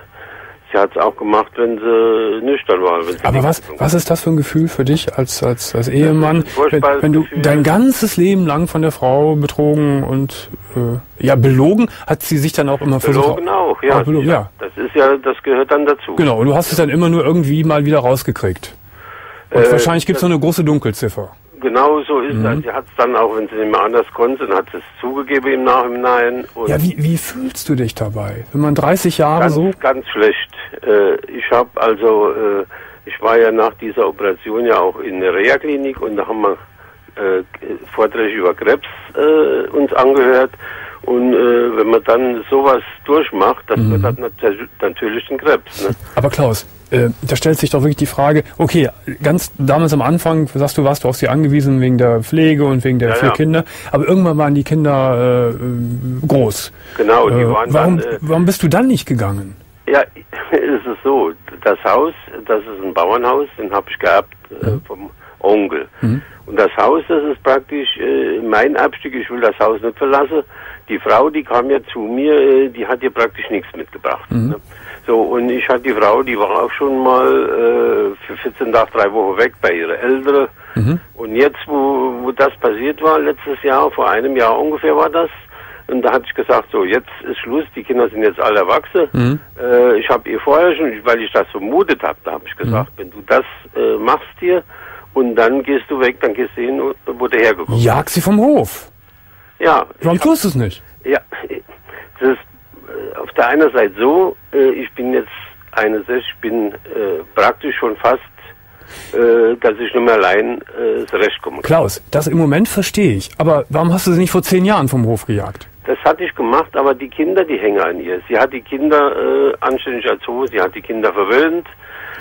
Sie hat es auch gemacht, wenn sie nüchtern war. Aber was, was ist das für ein Gefühl für dich als, als, als Ehemann, wenn, wenn, du Gefühl. dein ganzes Leben lang von der Frau betrogen und äh, ja belogen, hat sie sich dann auch immer versucht? Belogen auch, ja, belogen, ja. Das ist ja, das gehört dann dazu. Genau, und du hast es dann immer nur irgendwie mal wieder rausgekriegt. Und äh, wahrscheinlich gibt es noch eine große Dunkelziffer. Genau so ist mhm. das. Sie hat es dann auch, wenn sie nicht mehr anders konnte, dann hat sie es zugegeben im Nachhinein. ja, wie, wie fühlst du dich dabei, wenn man 30 Jahre ganz, so? Ganz schlecht. Äh, ich habe also, äh, ich war ja nach dieser Operation ja auch in der Reha-Klinik und da haben wir äh, Vorträge über Krebs äh, uns angehört. Und äh, wenn man dann sowas durchmacht, das mhm. wird natürlich ein Krebs. Ne? Aber Klaus, äh, da stellt sich doch wirklich die Frage, okay, ganz damals am Anfang, sagst du, warst du auf sie angewiesen wegen der Pflege und wegen der ja, vier ja. Kinder, aber irgendwann waren die Kinder äh, groß. Genau, die äh, waren warum, dann, äh, warum bist du dann nicht gegangen? Ja, es ist so, das Haus, das ist ein Bauernhaus, den habe ich gehabt äh, mhm. vom Onkel. Mhm. Und das Haus, das ist praktisch äh, mein Abstieg, ich will das Haus nicht verlassen. Die Frau, die kam ja zu mir, äh, die hat ja praktisch nichts mitgebracht. Mhm. Ne? So, und ich hatte die Frau, die war auch schon mal äh, für 14 Tage, drei Wochen weg bei ihrer Eltern. Mhm. Und jetzt, wo, wo das passiert war, letztes Jahr, vor einem Jahr ungefähr war das, und da hatte ich gesagt, so, jetzt ist Schluss, die Kinder sind jetzt alle erwachsen. Mhm. Äh, ich habe ihr vorher schon, weil ich das vermutet habe, da habe ich gesagt, mhm. wenn du das äh, machst hier und dann gehst du weg, dann gehst du hin, wo du hergekommen bist. Jag sie vom Hof. Ja. Warum tust du es nicht? Ja, das ist äh, auf der einen Seite so, äh, ich bin jetzt 61, ich bin äh, praktisch schon fast dass ich nur mehr allein äh, zurechtkomme. Klaus, das im Moment verstehe ich. Aber warum hast du sie nicht vor zehn Jahren vom Hof gejagt? Das hatte ich gemacht, aber die Kinder, die hängen an ihr. Sie hat die Kinder äh, anständig erzogen, sie hat die Kinder verwöhnt.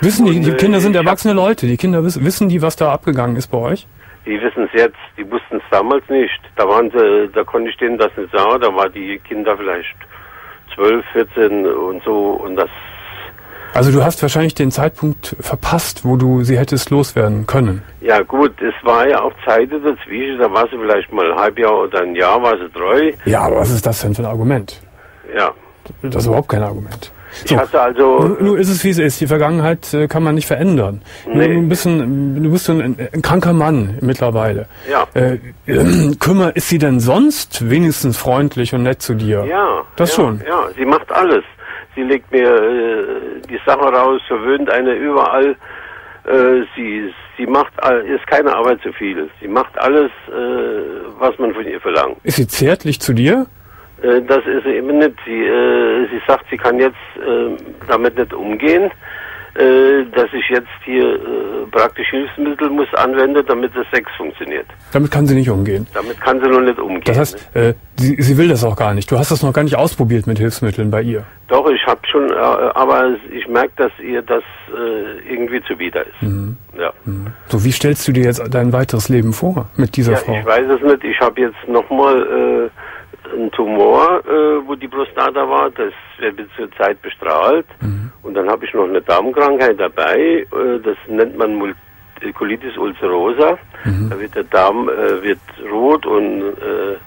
Wissen die, die Kinder sind erwachsene Leute. Die Kinder wissen, wissen die, was da abgegangen ist bei euch? Die wissen es jetzt, die wussten es damals nicht. Da waren sie, da konnte ich denen das nicht sagen, da waren die Kinder vielleicht 12, 14 und so und das. Also du hast wahrscheinlich den Zeitpunkt verpasst, wo du sie hättest loswerden können. Ja gut, es war ja auch Zeit dazwischen, da war sie vielleicht mal ein Halbjahr oder ein Jahr, war sie treu. Ja, aber was ist das denn für ein Argument? Ja. Das ist überhaupt kein Argument. So, ich hatte also. Nur, ist es wie es ist. Die Vergangenheit äh, kann man nicht verändern. Nee. Du, bist ein, du bist ein, ein kranker Mann mittlerweile. Ja. Äh, äh, kümmer, ist sie denn sonst wenigstens freundlich und nett zu dir? Ja. Das ja, schon. Ja, sie macht alles. Sie legt mir äh, die Sachen raus, verwöhnt eine überall. Äh, sie, sie macht, ist keine Arbeit zu viel. Sie macht alles, äh, was man von ihr verlangt. Ist sie zärtlich zu dir? Äh, das ist eben nicht. Sie, äh, sie sagt, sie kann jetzt äh, damit nicht umgehen. Äh, dass ich jetzt hier äh, praktisch Hilfsmittel muss anwende, damit das Sex funktioniert. Damit kann sie nicht umgehen. Damit kann sie noch nicht umgehen. Das heißt, äh, sie, sie will das auch gar nicht. Du hast das noch gar nicht ausprobiert mit Hilfsmitteln bei ihr. Doch, ich habe schon, äh, aber ich merke, dass ihr das äh, irgendwie zuwider ist. Mhm. Ja. So, wie stellst du dir jetzt dein weiteres Leben vor mit dieser ja, Frau? ich weiß es nicht. Ich habe jetzt nochmal äh, einen Tumor, äh, wo die Prostata war. Das wird zurzeit bestrahlt. Mhm. Und dann habe ich noch eine Darmkrankheit dabei. Äh, das nennt man Colitis ulcerosa. Mhm. Da wird der Darm äh, wird rot und äh,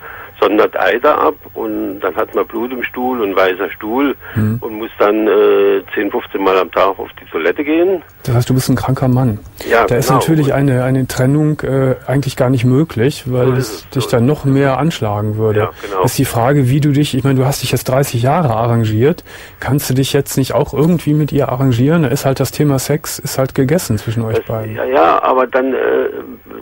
sondert Eiter ab und dann hat man Blut im Stuhl und weißer Stuhl Mhm. und muss dann äh, 10, 15 Mal am Tag auf die Toilette gehen. Das heißt, du bist ein kranker Mann. Ja, da ist genau. natürlich eine, eine Trennung äh, eigentlich gar nicht möglich, weil So ist es dich so dann ist noch mehr anschlagen würde. Ja, genau. Ist die Frage, wie du dich, ich meine, du hast dich jetzt 30 Jahre arrangiert, kannst du dich jetzt nicht auch irgendwie mit ihr arrangieren? Da ist halt das Thema Sex, ist halt gegessen zwischen euch Das, beiden. ja, ja, aber dann, äh,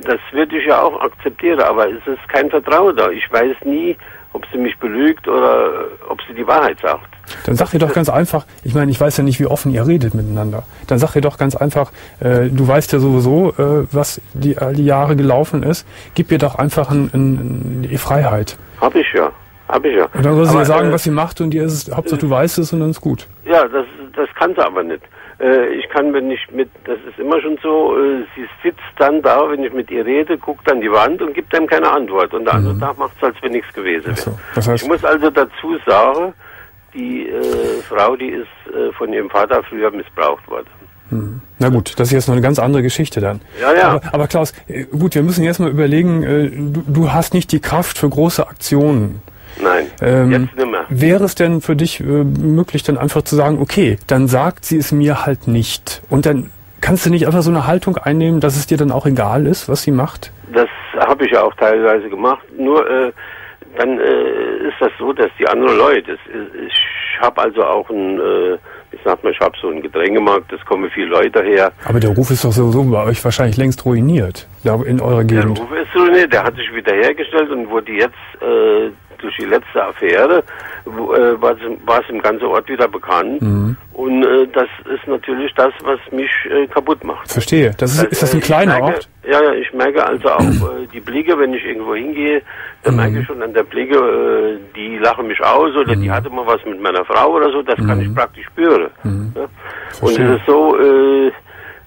das würde ich ja auch akzeptieren, aber es ist kein Vertrauen da. Ich weiß nie, ob sie mich belügt oder äh, ob sie die Wahrheit sagt. Dann sag ihr doch ganz einfach, ich meine, ich weiß ja nicht, wie offen ihr redet miteinander. Dann sag ihr doch ganz einfach, äh, du weißt ja sowieso, äh, was die, all die Jahre gelaufen ist. Gib ihr doch einfach ein, ein, die Freiheit. Hab ich ja, hab ich ja. Und dann soll sie Aber, dir sagen, äh, was sie macht und ihr ist es, Hauptsache du weißt es und dann ist gut. Ja, das, das kann sie aber nicht. Äh, ich kann, wenn ich mit, das ist immer schon so, äh, sie sitzt dann da, wenn ich mit ihr rede, guckt an die Wand und gibt einem keine Antwort. Und der andere Tag macht es, als wenn nichts gewesen Mhm. Ach so, wäre. das heißt- ich muss also dazu sagen, die äh, Frau, die ist äh, von ihrem Vater früher missbraucht worden. Na gut, das ist jetzt noch eine ganz andere Geschichte dann. Ja, ja. Aber, aber Klaus, äh, gut, wir müssen jetzt mal überlegen, äh, du, du hast nicht die Kraft für große Aktionen. Nein, Ähm, jetzt nicht mehr. Wäre es denn für dich äh, möglich, dann einfach zu sagen, okay, dann sagt sie es mir halt nicht. Und dann kannst du nicht einfach so eine Haltung einnehmen, dass es dir dann auch egal ist, was sie macht? Das habe ich ja auch teilweise gemacht. Nur äh, dann äh, ist das so, dass die anderen Leute, ich habe also auch ein, äh, ich sag mal, ich habe so einen Getränkemarkt, es kommen viele Leute her. Aber der Ruf ist doch sowieso bei euch wahrscheinlich längst ruiniert, da in eurer Der Gegend. Ruf ist nicht, der hat sich wiederhergestellt und wurde jetzt äh, durch die letzte Affäre, äh, war, es, war es im ganzen Ort wieder bekannt. Mhm. Und äh, das ist natürlich das, was mich äh, kaputt macht. Verstehe. Das ist, Also, ist das ein ich kleiner merke, Ort? Ja, ja, ich merke also auch äh, die Blicke, wenn ich irgendwo hingehe, dann Mhm. merke ich schon an der Blicke, äh, die lachen mich aus oder Mhm. die hatte mal was mit meiner Frau oder so, das kann ich praktisch spüren. Ja? Und es ist so, äh,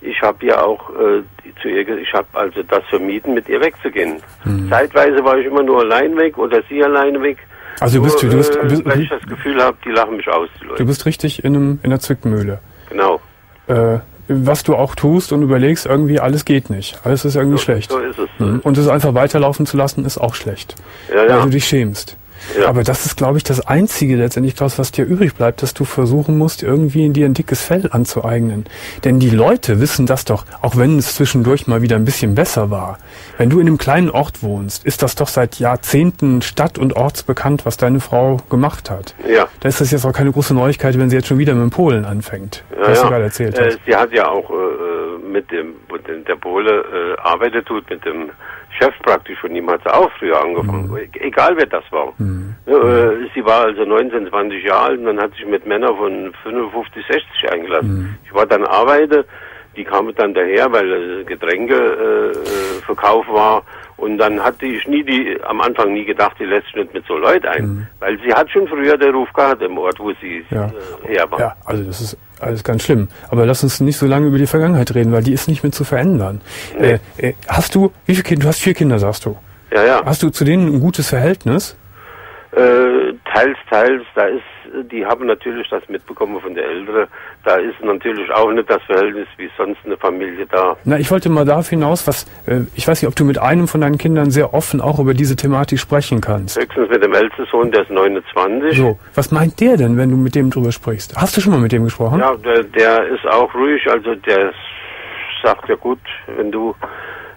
ich habe ja auch äh, zu ihr, ich habe also das vermieden, mit ihr wegzugehen. Mhm. Zeitweise war ich immer nur allein weg oder sie alleine weg. Also du bist, Nur, du bist, äh, bist, weil ich das Gefühl habe, die lachen mich aus, du bist richtig in, einem, in einer Zwickmühle. genau. Äh, was du auch tust und überlegst, irgendwie alles geht nicht. Alles ist irgendwie schlecht. So ist es. Mhm. Und es einfach weiterlaufen zu lassen, ist auch schlecht. Ja, ja. Weil du dich schämst. Ja. Aber das ist, glaube ich, das Einzige letztendlich, Klaus, was dir übrig bleibt, dass du versuchen musst, irgendwie dir ein dickes Fell anzueignen. Denn die Leute wissen das doch, auch wenn es zwischendurch mal wieder ein bisschen besser war. Wenn du in einem kleinen Ort wohnst, ist das doch seit Jahrzehnten stadt- und ortsbekannt, was deine Frau gemacht hat. Ja. Da ist das jetzt auch keine große Neuigkeit, wenn sie jetzt schon wieder mit dem Polen anfängt, Ja, was ja. du gerade erzählt äh, hast. Sie hat ja auch äh, mit dem, der Pole äh, arbeitet tut, mit dem Chef praktisch, von ihm hat sie auch früher angefangen, Mhm. E- egal wer das war. Ja, äh, sie war also 19, 20 Jahre alt und dann hat sich mit Männern von 55, 60 eingelassen. Mhm. Ich war dann arbeite, die kamen dann daher, weil äh, Getränke äh, war und dann hatte ich nie die, am Anfang nie gedacht, die lässt sich nicht mit so Leuten ein, weil sie hat schon früher den Ruf gehabt im Ort, wo sie Mhm. Ja. äh, her war. Ja, also das ist alles ganz schlimm. Aber lass uns nicht so lange über die Vergangenheit reden, weil die ist nicht mehr zu verändern. Nee. Äh, äh, hast du, wie viele Kinder? Du hast vier Kinder, sagst du. ja. ja. Hast du zu denen ein gutes Verhältnis? Äh, teils, teils, da ist, die haben natürlich das mitbekommen von der Ältere. Da ist natürlich auch nicht das Verhältnis wie sonst eine Familie da. Na, ich wollte mal darauf hinaus, was, äh, ich weiß nicht, ob du mit einem von deinen Kindern sehr offen auch über diese Thematik sprechen kannst. Höchstens mit dem ältesten Sohn, der ist 29. So, was meint der denn, wenn du mit dem drüber sprichst? Hast du schon mal mit dem gesprochen? Ja, der, der ist auch ruhig, also der sagt ja gut, wenn du,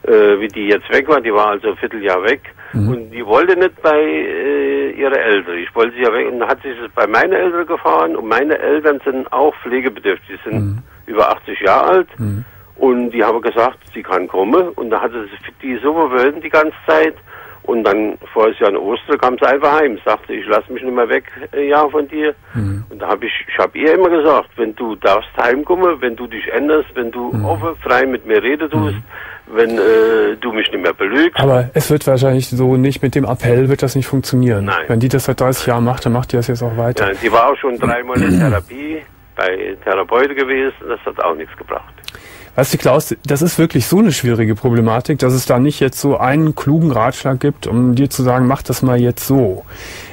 äh, wie die jetzt weg war, die war also ein Vierteljahr weg. Und die wollte nicht bei äh, ihrer Eltern. Ich wollte sie ja weg. Und dann hat sie es bei meinen Eltern gefahren. Und meine Eltern sind auch pflegebedürftig, die sind über 80 Jahre alt. Und die haben gesagt, sie kann kommen. Und da hatte sie die so verwöhnt die ganze Zeit. Und dann vor Jahr an Ostern kam sie einfach heim, sagte, ich lasse mich nicht mehr weg, äh, ja, von dir. Mhm. Und da habe ich, ich habe ihr immer gesagt, wenn du darfst heimkommen, wenn du dich änderst, wenn du mhm. offen, frei mit mir reden tust, mhm. Wenn äh, du mich nicht mehr belügst. Aber es wird wahrscheinlich so nicht, mit dem Appell wird das nicht funktionieren. Nein. Wenn die das seit 30 Jahren macht, dann macht die das jetzt auch weiter. Ja, die war auch schon dreimal in Therapie bei Therapeuten gewesen, das hat auch nichts gebracht. Weißt du, Klaus, das ist wirklich so eine schwierige Problematik, dass es da nicht jetzt so einen klugen Ratschlag gibt, um dir zu sagen, mach das mal jetzt so.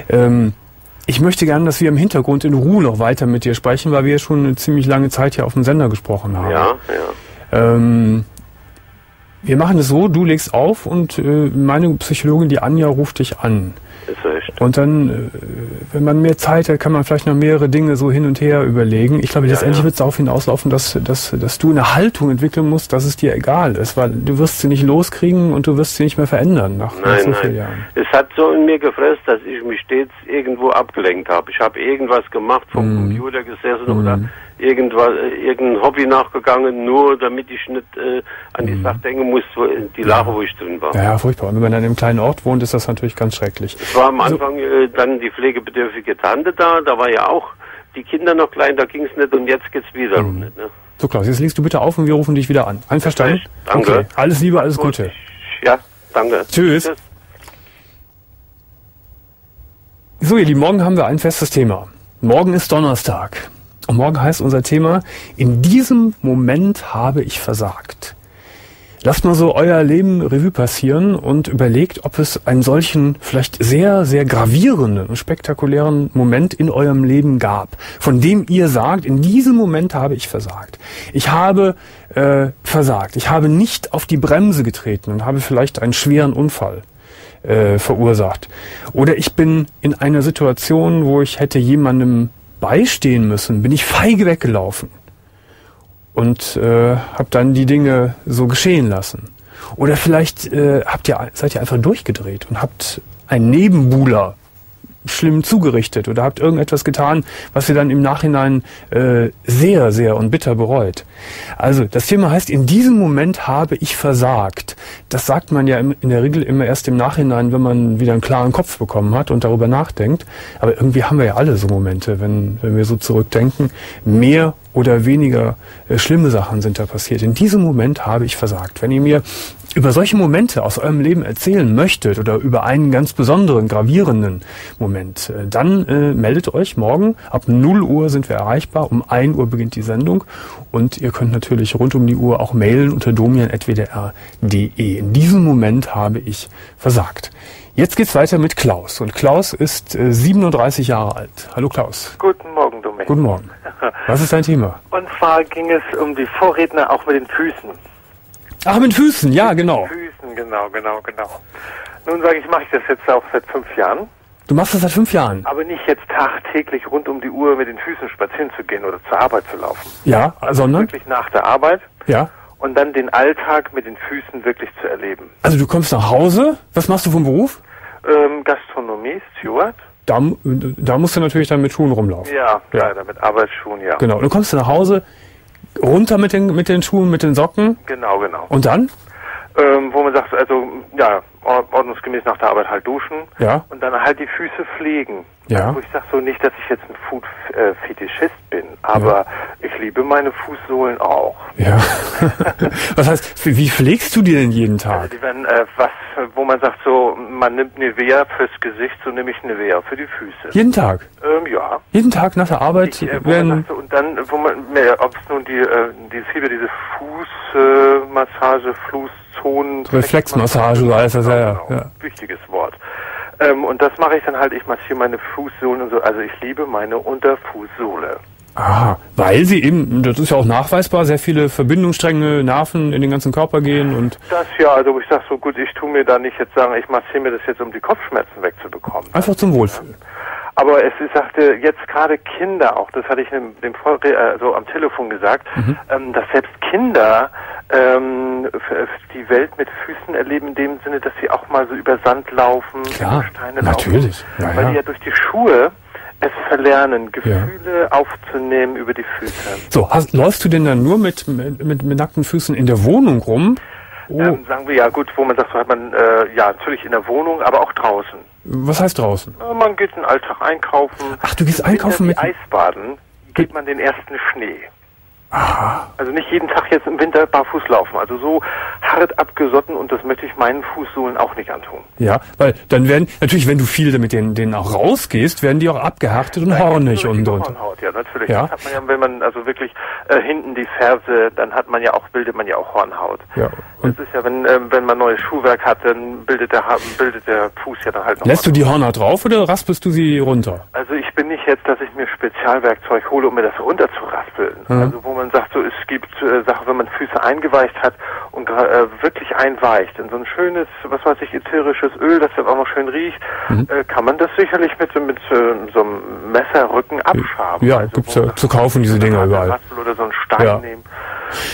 Ähm, ich möchte gerne, dass wir im Hintergrund in Ruhe noch weiter mit dir sprechen, weil wir schon eine ziemlich lange Zeit hier auf dem Sender gesprochen haben. Ja, ja. Ähm, wir machen es so, du legst auf und äh, meine Psychologin, die Anja, ruft dich an. Ist recht. Und dann, äh, wenn man mehr Zeit hat, kann man vielleicht noch mehrere Dinge so hin und her überlegen. Ich glaube, letztendlich ja, ja. wird es darauf hinauslaufen, dass, dass, dass du eine Haltung entwickeln musst, dass es dir egal ist, weil du wirst sie nicht loskriegen und du wirst sie nicht mehr verändern nach, nein, so vielen Jahren. Es hat so in mir gefressen, dass ich mich stets irgendwo abgelenkt habe. Ich habe irgendwas gemacht, vom mm. Computer gesessen mm. oder irgendwas, irgendein Hobby nachgegangen, nur damit ich nicht äh, an die mhm. Sache denken muss, wo, die Lache, wo ich drin war. Ja, furchtbar. Und wenn man dann im kleinen Ort wohnt, ist das natürlich ganz schrecklich. Es war am also Anfang äh, dann die pflegebedürftige Tante da, da war ja auch die Kinder noch klein, da ging es nicht und jetzt geht's wieder mhm. nicht. Ne? So Klaus, jetzt liegst du bitte auf und wir rufen dich wieder an. Einverstanden? Danke. Okay. Alles Liebe, alles Gut. Gute. Ja, danke. Tschüss. Tschüss. So, ihr Lieben, morgen haben wir ein festes Thema. Morgen ist Donnerstag. Und morgen heißt unser Thema, in diesem Moment habe ich versagt. Lasst mal so euer Leben Revue passieren und überlegt, ob es einen solchen vielleicht sehr, sehr gravierenden und spektakulären Moment in eurem Leben gab, von dem ihr sagt, in diesem Moment habe ich versagt. Ich habe äh, versagt. Ich habe nicht auf die Bremse getreten und habe vielleicht einen schweren Unfall äh, verursacht. Oder ich bin in einer Situation, wo ich hätte jemandem beistehen müssen, bin ich feige weggelaufen und äh, habe dann die Dinge so geschehen lassen. Oder vielleicht äh, habt ihr, seid ihr einfach durchgedreht und habt einen Nebenbuhler schlimm zugerichtet oder habt irgendetwas getan, was ihr dann im Nachhinein äh, sehr, sehr und bitter bereut. Also das Thema heißt, in diesem Moment habe ich versagt. Das sagt man ja in der Regel immer erst im Nachhinein, wenn man wieder einen klaren Kopf bekommen hat und darüber nachdenkt. Aber irgendwie haben wir ja alle so Momente, wenn, wenn wir so zurückdenken. Mehr oder weniger äh, schlimme Sachen sind da passiert. In diesem Moment habe ich versagt. Wenn ihr mir über solche Momente aus eurem Leben erzählen möchtet oder über einen ganz besonderen, gravierenden Moment, äh, dann äh, meldet euch morgen. Ab 0 Uhr sind wir erreichbar. Um 1 Uhr beginnt die Sendung. Und ihr könnt natürlich rund um die Uhr auch mailen unter domian.wdr.de. In diesem Moment habe ich versagt. Jetzt geht's weiter mit Klaus. Und Klaus ist äh, 37 Jahre alt. Hallo Klaus. Guten Morgen, Dominik. Guten Morgen. Was ist dein Thema? Und zwar ging es um die Vorredner auch mit den Füßen. Ach, mit Füßen, ja, genau. Mit Füßen, genau, genau, genau. Nun sage ich, mache ich das jetzt auch seit fünf Jahren. Du machst das seit fünf Jahren? Aber nicht jetzt tagtäglich rund um die Uhr mit den Füßen spazieren zu gehen oder zur Arbeit zu laufen. Ja, also sondern? Wirklich nach der Arbeit. Ja. Und dann den Alltag mit den Füßen wirklich zu erleben. Also du kommst nach Hause, was machst du vom Beruf? Ähm, Gastronomie, Steward. Da, da musst du natürlich dann mit Schuhen rumlaufen. Ja, ja. leider, mit Arbeitsschuhen, ja. Genau, du kommst nach Hause, runter mit den, mit den Schuhen, mit den Socken. Genau, genau. Und dann? Ähm, wo man sagt, also ja, ordnungsgemäß nach der Arbeit halt duschen ja. und dann halt die Füße pflegen. Ja. Also, wo ich sage so nicht, dass ich jetzt ein Food-Fetischist bin, aber ja. ich liebe meine Fußsohlen auch. Ja. was heißt, wie pflegst du die denn jeden Tag? Also die werden äh, was, wo man sagt so, man nimmt Nivea fürs Gesicht, so nehme ich Nivea für die Füße. Jeden Tag? Ähm, ja. Jeden Tag nach der Arbeit ich, äh, werden... So, und dann, wo man, äh, ob es nun die, äh, die, diese Fußmassage, äh, Fuß Zonen. Reflexmassage, so heißt das ja, ja. Genau. ja. Wichtiges Wort. Ähm, und das mache ich dann halt, ich massiere meine Fußsohlen und so. Also ich liebe meine Unterfußsohle. Ah, weil sie eben, das ist ja auch nachweisbar, sehr viele Verbindungsstränge, Nerven in den ganzen Körper gehen und. Das ja, also ich sag so gut, ich tue mir da nicht jetzt sagen, ich massiere mir das jetzt, um die Kopfschmerzen wegzubekommen. Einfach zum Wohlfühlen. Aber es sagte jetzt gerade Kinder auch, das hatte ich dem, dem also am Telefon gesagt, mhm. ähm, dass selbst Kinder ähm, die Welt mit Füßen erleben in dem Sinne, dass sie auch mal so über Sand laufen, Klar, Steine natürlich. laufen. Ja, weil ja. die ja durch die Schuhe es verlernen, Gefühle ja. aufzunehmen über die Füße. So, hast, läufst du denn dann nur mit, mit, mit nackten Füßen in der Wohnung rum? Oh. Ähm, sagen wir ja gut, wo man sagt, so hat man äh, ja natürlich in der Wohnung, aber auch draußen. Was heißt draußen? Äh, man geht den Alltag einkaufen. Ach, du gehst einkaufen mit- Eisbaden geht man den ersten Schnee. Aha. Also nicht jeden Tag jetzt im Winter barfuß laufen. Also so hart abgesotten und das möchte ich meinen Fußsohlen auch nicht antun. Ja, weil dann werden, natürlich, wenn du viel mit denen, denen auch rausgehst, werden die auch abgehärtet und hornig Ja, und, und. Hornhaut, ja, natürlich. Ja. Das hat man ja, wenn man also wirklich äh, hinten die Ferse, dann hat man ja auch, bildet man ja auch Hornhaut. Ja. Und Das ist ja, wenn, ähm, wenn man neues Schuhwerk hat, dann bildet der, bildet der Fuß ja dann halt noch lässt du die Hornhaut drauf oder raspelst du sie runter? Also ich bin nicht jetzt, dass ich mir Spezialwerkzeug hole, um mir das runterzuraspeln. Mhm. Also wo man sagt, so es gibt äh, Sachen, wenn man Füße eingeweicht hat und äh, wirklich einweicht in so ein schönes, was weiß ich, ätherisches Öl, das dann auch noch schön riecht, Mhm. äh, kann man das sicherlich mit, so- mit äh, so einem Messerrücken abschaben. Ja, also, gibt's ja zu kaufen, diese Dinger überall. Oder so einen Stein Ja. nehmen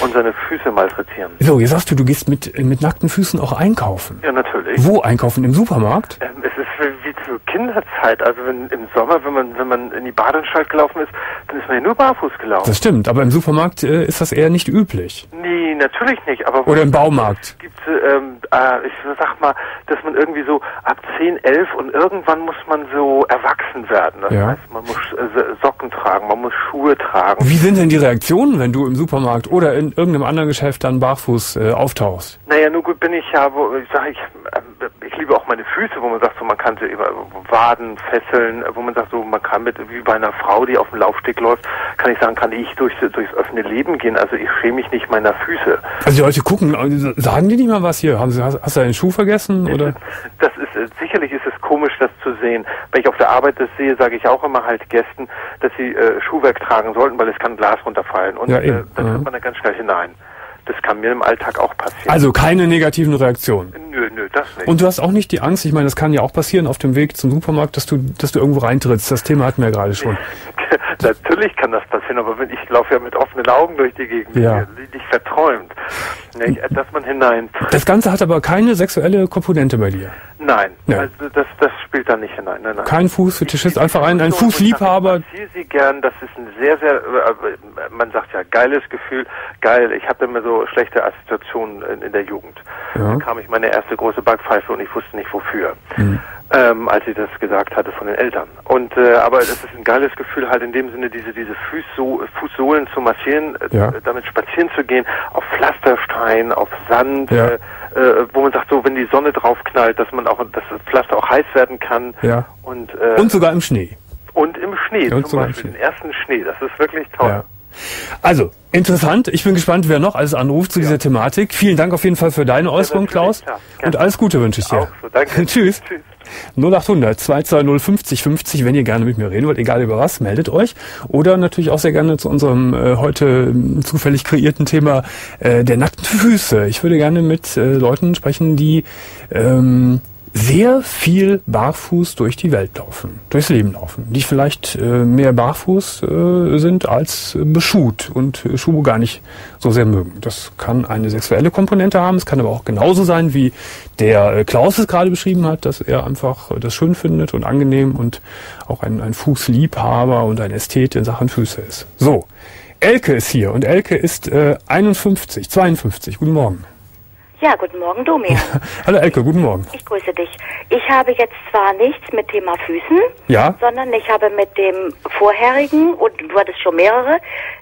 und seine Füße malträtieren. So, jetzt sagst du, du gehst mit, mit nackten Füßen auch einkaufen. Ja, natürlich. Wo einkaufen? Im Supermarkt? Ähm, es ist wie zur Kinderzeit. Also wenn im Sommer, wenn man wenn man in die Badeanstalt gelaufen ist, dann ist man ja nur barfuß gelaufen. Das stimmt, aber im Supermarkt äh, ist das eher nicht üblich. Nee, natürlich nicht. Aber Oder im Baumarkt. Gibt ähm, äh, ich sag mal, dass man irgendwie so ab 10, 11 und irgendwann muss man so erwachsen werden. Das Ja. heißt, man muss äh, Socken tragen, man muss Schuhe tragen. Wie sind denn die Reaktionen, wenn du im Supermarkt oder in irgendeinem anderen Geschäft dann barfuß äh, auftauchst? Naja, nur gut bin ich ja, wo ich sage, ich, ähm, ich liebe auch meine Füße, wo man sagt, so man kann sie über Waden fesseln, wo man sagt, so man kann mit, wie bei einer Frau, die auf dem Laufsteg läuft, kann ich sagen, kann ich durch, durchs offene Leben gehen. Also ich schäme mich nicht meiner Füße. Also die Leute gucken, äh, sagen die nicht mal was hier? Haben sie, hast, hast du deinen Schuh vergessen? Oder? Das ist äh, sicherlich ist es komisch, das zu sehen. Wenn ich auf der Arbeit das sehe, sage ich auch immer halt Gästen, dass sie äh, Schuhwerk tragen sollten, weil es kann Glas runterfallen. Und Ja, äh, dann hört man da ganz schnell hinein. Das kann mir im Alltag auch passieren. Also keine negativen Reaktionen. nö, nö, das nicht. Und du hast auch nicht die Angst, ich meine, das kann ja auch passieren auf dem Weg zum Supermarkt, dass du, dass du irgendwo reintrittst. Das Thema hatten wir ja gerade schon. Natürlich kann das passieren, aber wenn ich laufe ja mit offenen Augen durch die Gegend, Ja. dich verträumt, nicht, dass man hineintritt. Das Ganze hat aber keine sexuelle Komponente bei dir. Nein, Ja. also das, das spielt da nicht hinein. Nein, nein. Kein Fußfetischist, einfach ein, ein Fußliebhaber. Ich massiere sie gern, das ist ein sehr, sehr, äh, man sagt ja, geiles Gefühl, geil. Ich hatte immer so schlechte Assoziationen in, in der Jugend. Ja. Dann kam ich meine erste große Backpfeife und ich wusste nicht wofür, Mhm. ähm, als sie das gesagt hatte von den Eltern. Und äh, aber es ist ein geiles Gefühl, halt in dem Sinne diese diese Fußso Fußsohlen zu massieren, äh, Ja. damit spazieren zu gehen, auf Pflasterstein, auf Sand, Ja. äh, äh, wo man sagt, so wenn die Sonne drauf knallt, dass man auch, dass das Pflaster auch heiß werden kann. Ja. Und, äh, Und sogar im Schnee. und im Schnee, Und zum sogar im Beispiel, Schnee. den ersten Schnee. Das ist wirklich toll. Ja. Also, interessant. Ich bin gespannt, wer noch alles anruft zu dieser Thematik. Vielen Dank auf jeden Fall für deine Äußerung, Klaus. Und alles Gute wünsche ich dir. So, danke. Tschüss. Tschüss. 0800 220 50 50, wenn ihr gerne mit mir reden wollt, egal über was, meldet euch. Oder natürlich auch sehr gerne zu unserem äh, heute ähm, zufällig kreierten Thema äh, der nackten Füße. Ich würde gerne mit äh, Leuten sprechen, die ähm, sehr viel barfuß durch die Welt laufen, durchs Leben laufen, die vielleicht äh, mehr barfuß äh, sind als äh, beschuht und äh, Schuhe gar nicht so sehr mögen. Das kann eine sexuelle Komponente haben, es kann aber auch genauso sein, wie der äh, Klaus es gerade beschrieben hat, dass er einfach äh, das schön findet und angenehm und auch ein, ein Fußliebhaber und ein Ästhet in Sachen Füße ist. So, Elke ist hier und Elke ist äh, 51, 52. Guten Morgen. Ja, guten Morgen, Domir. Hallo Elke, guten Morgen. Ich grüße dich. Ich habe jetzt zwar nichts mit Thema Füßen, Ja? sondern ich habe mit dem vorherigen, und du hattest schon mehrere,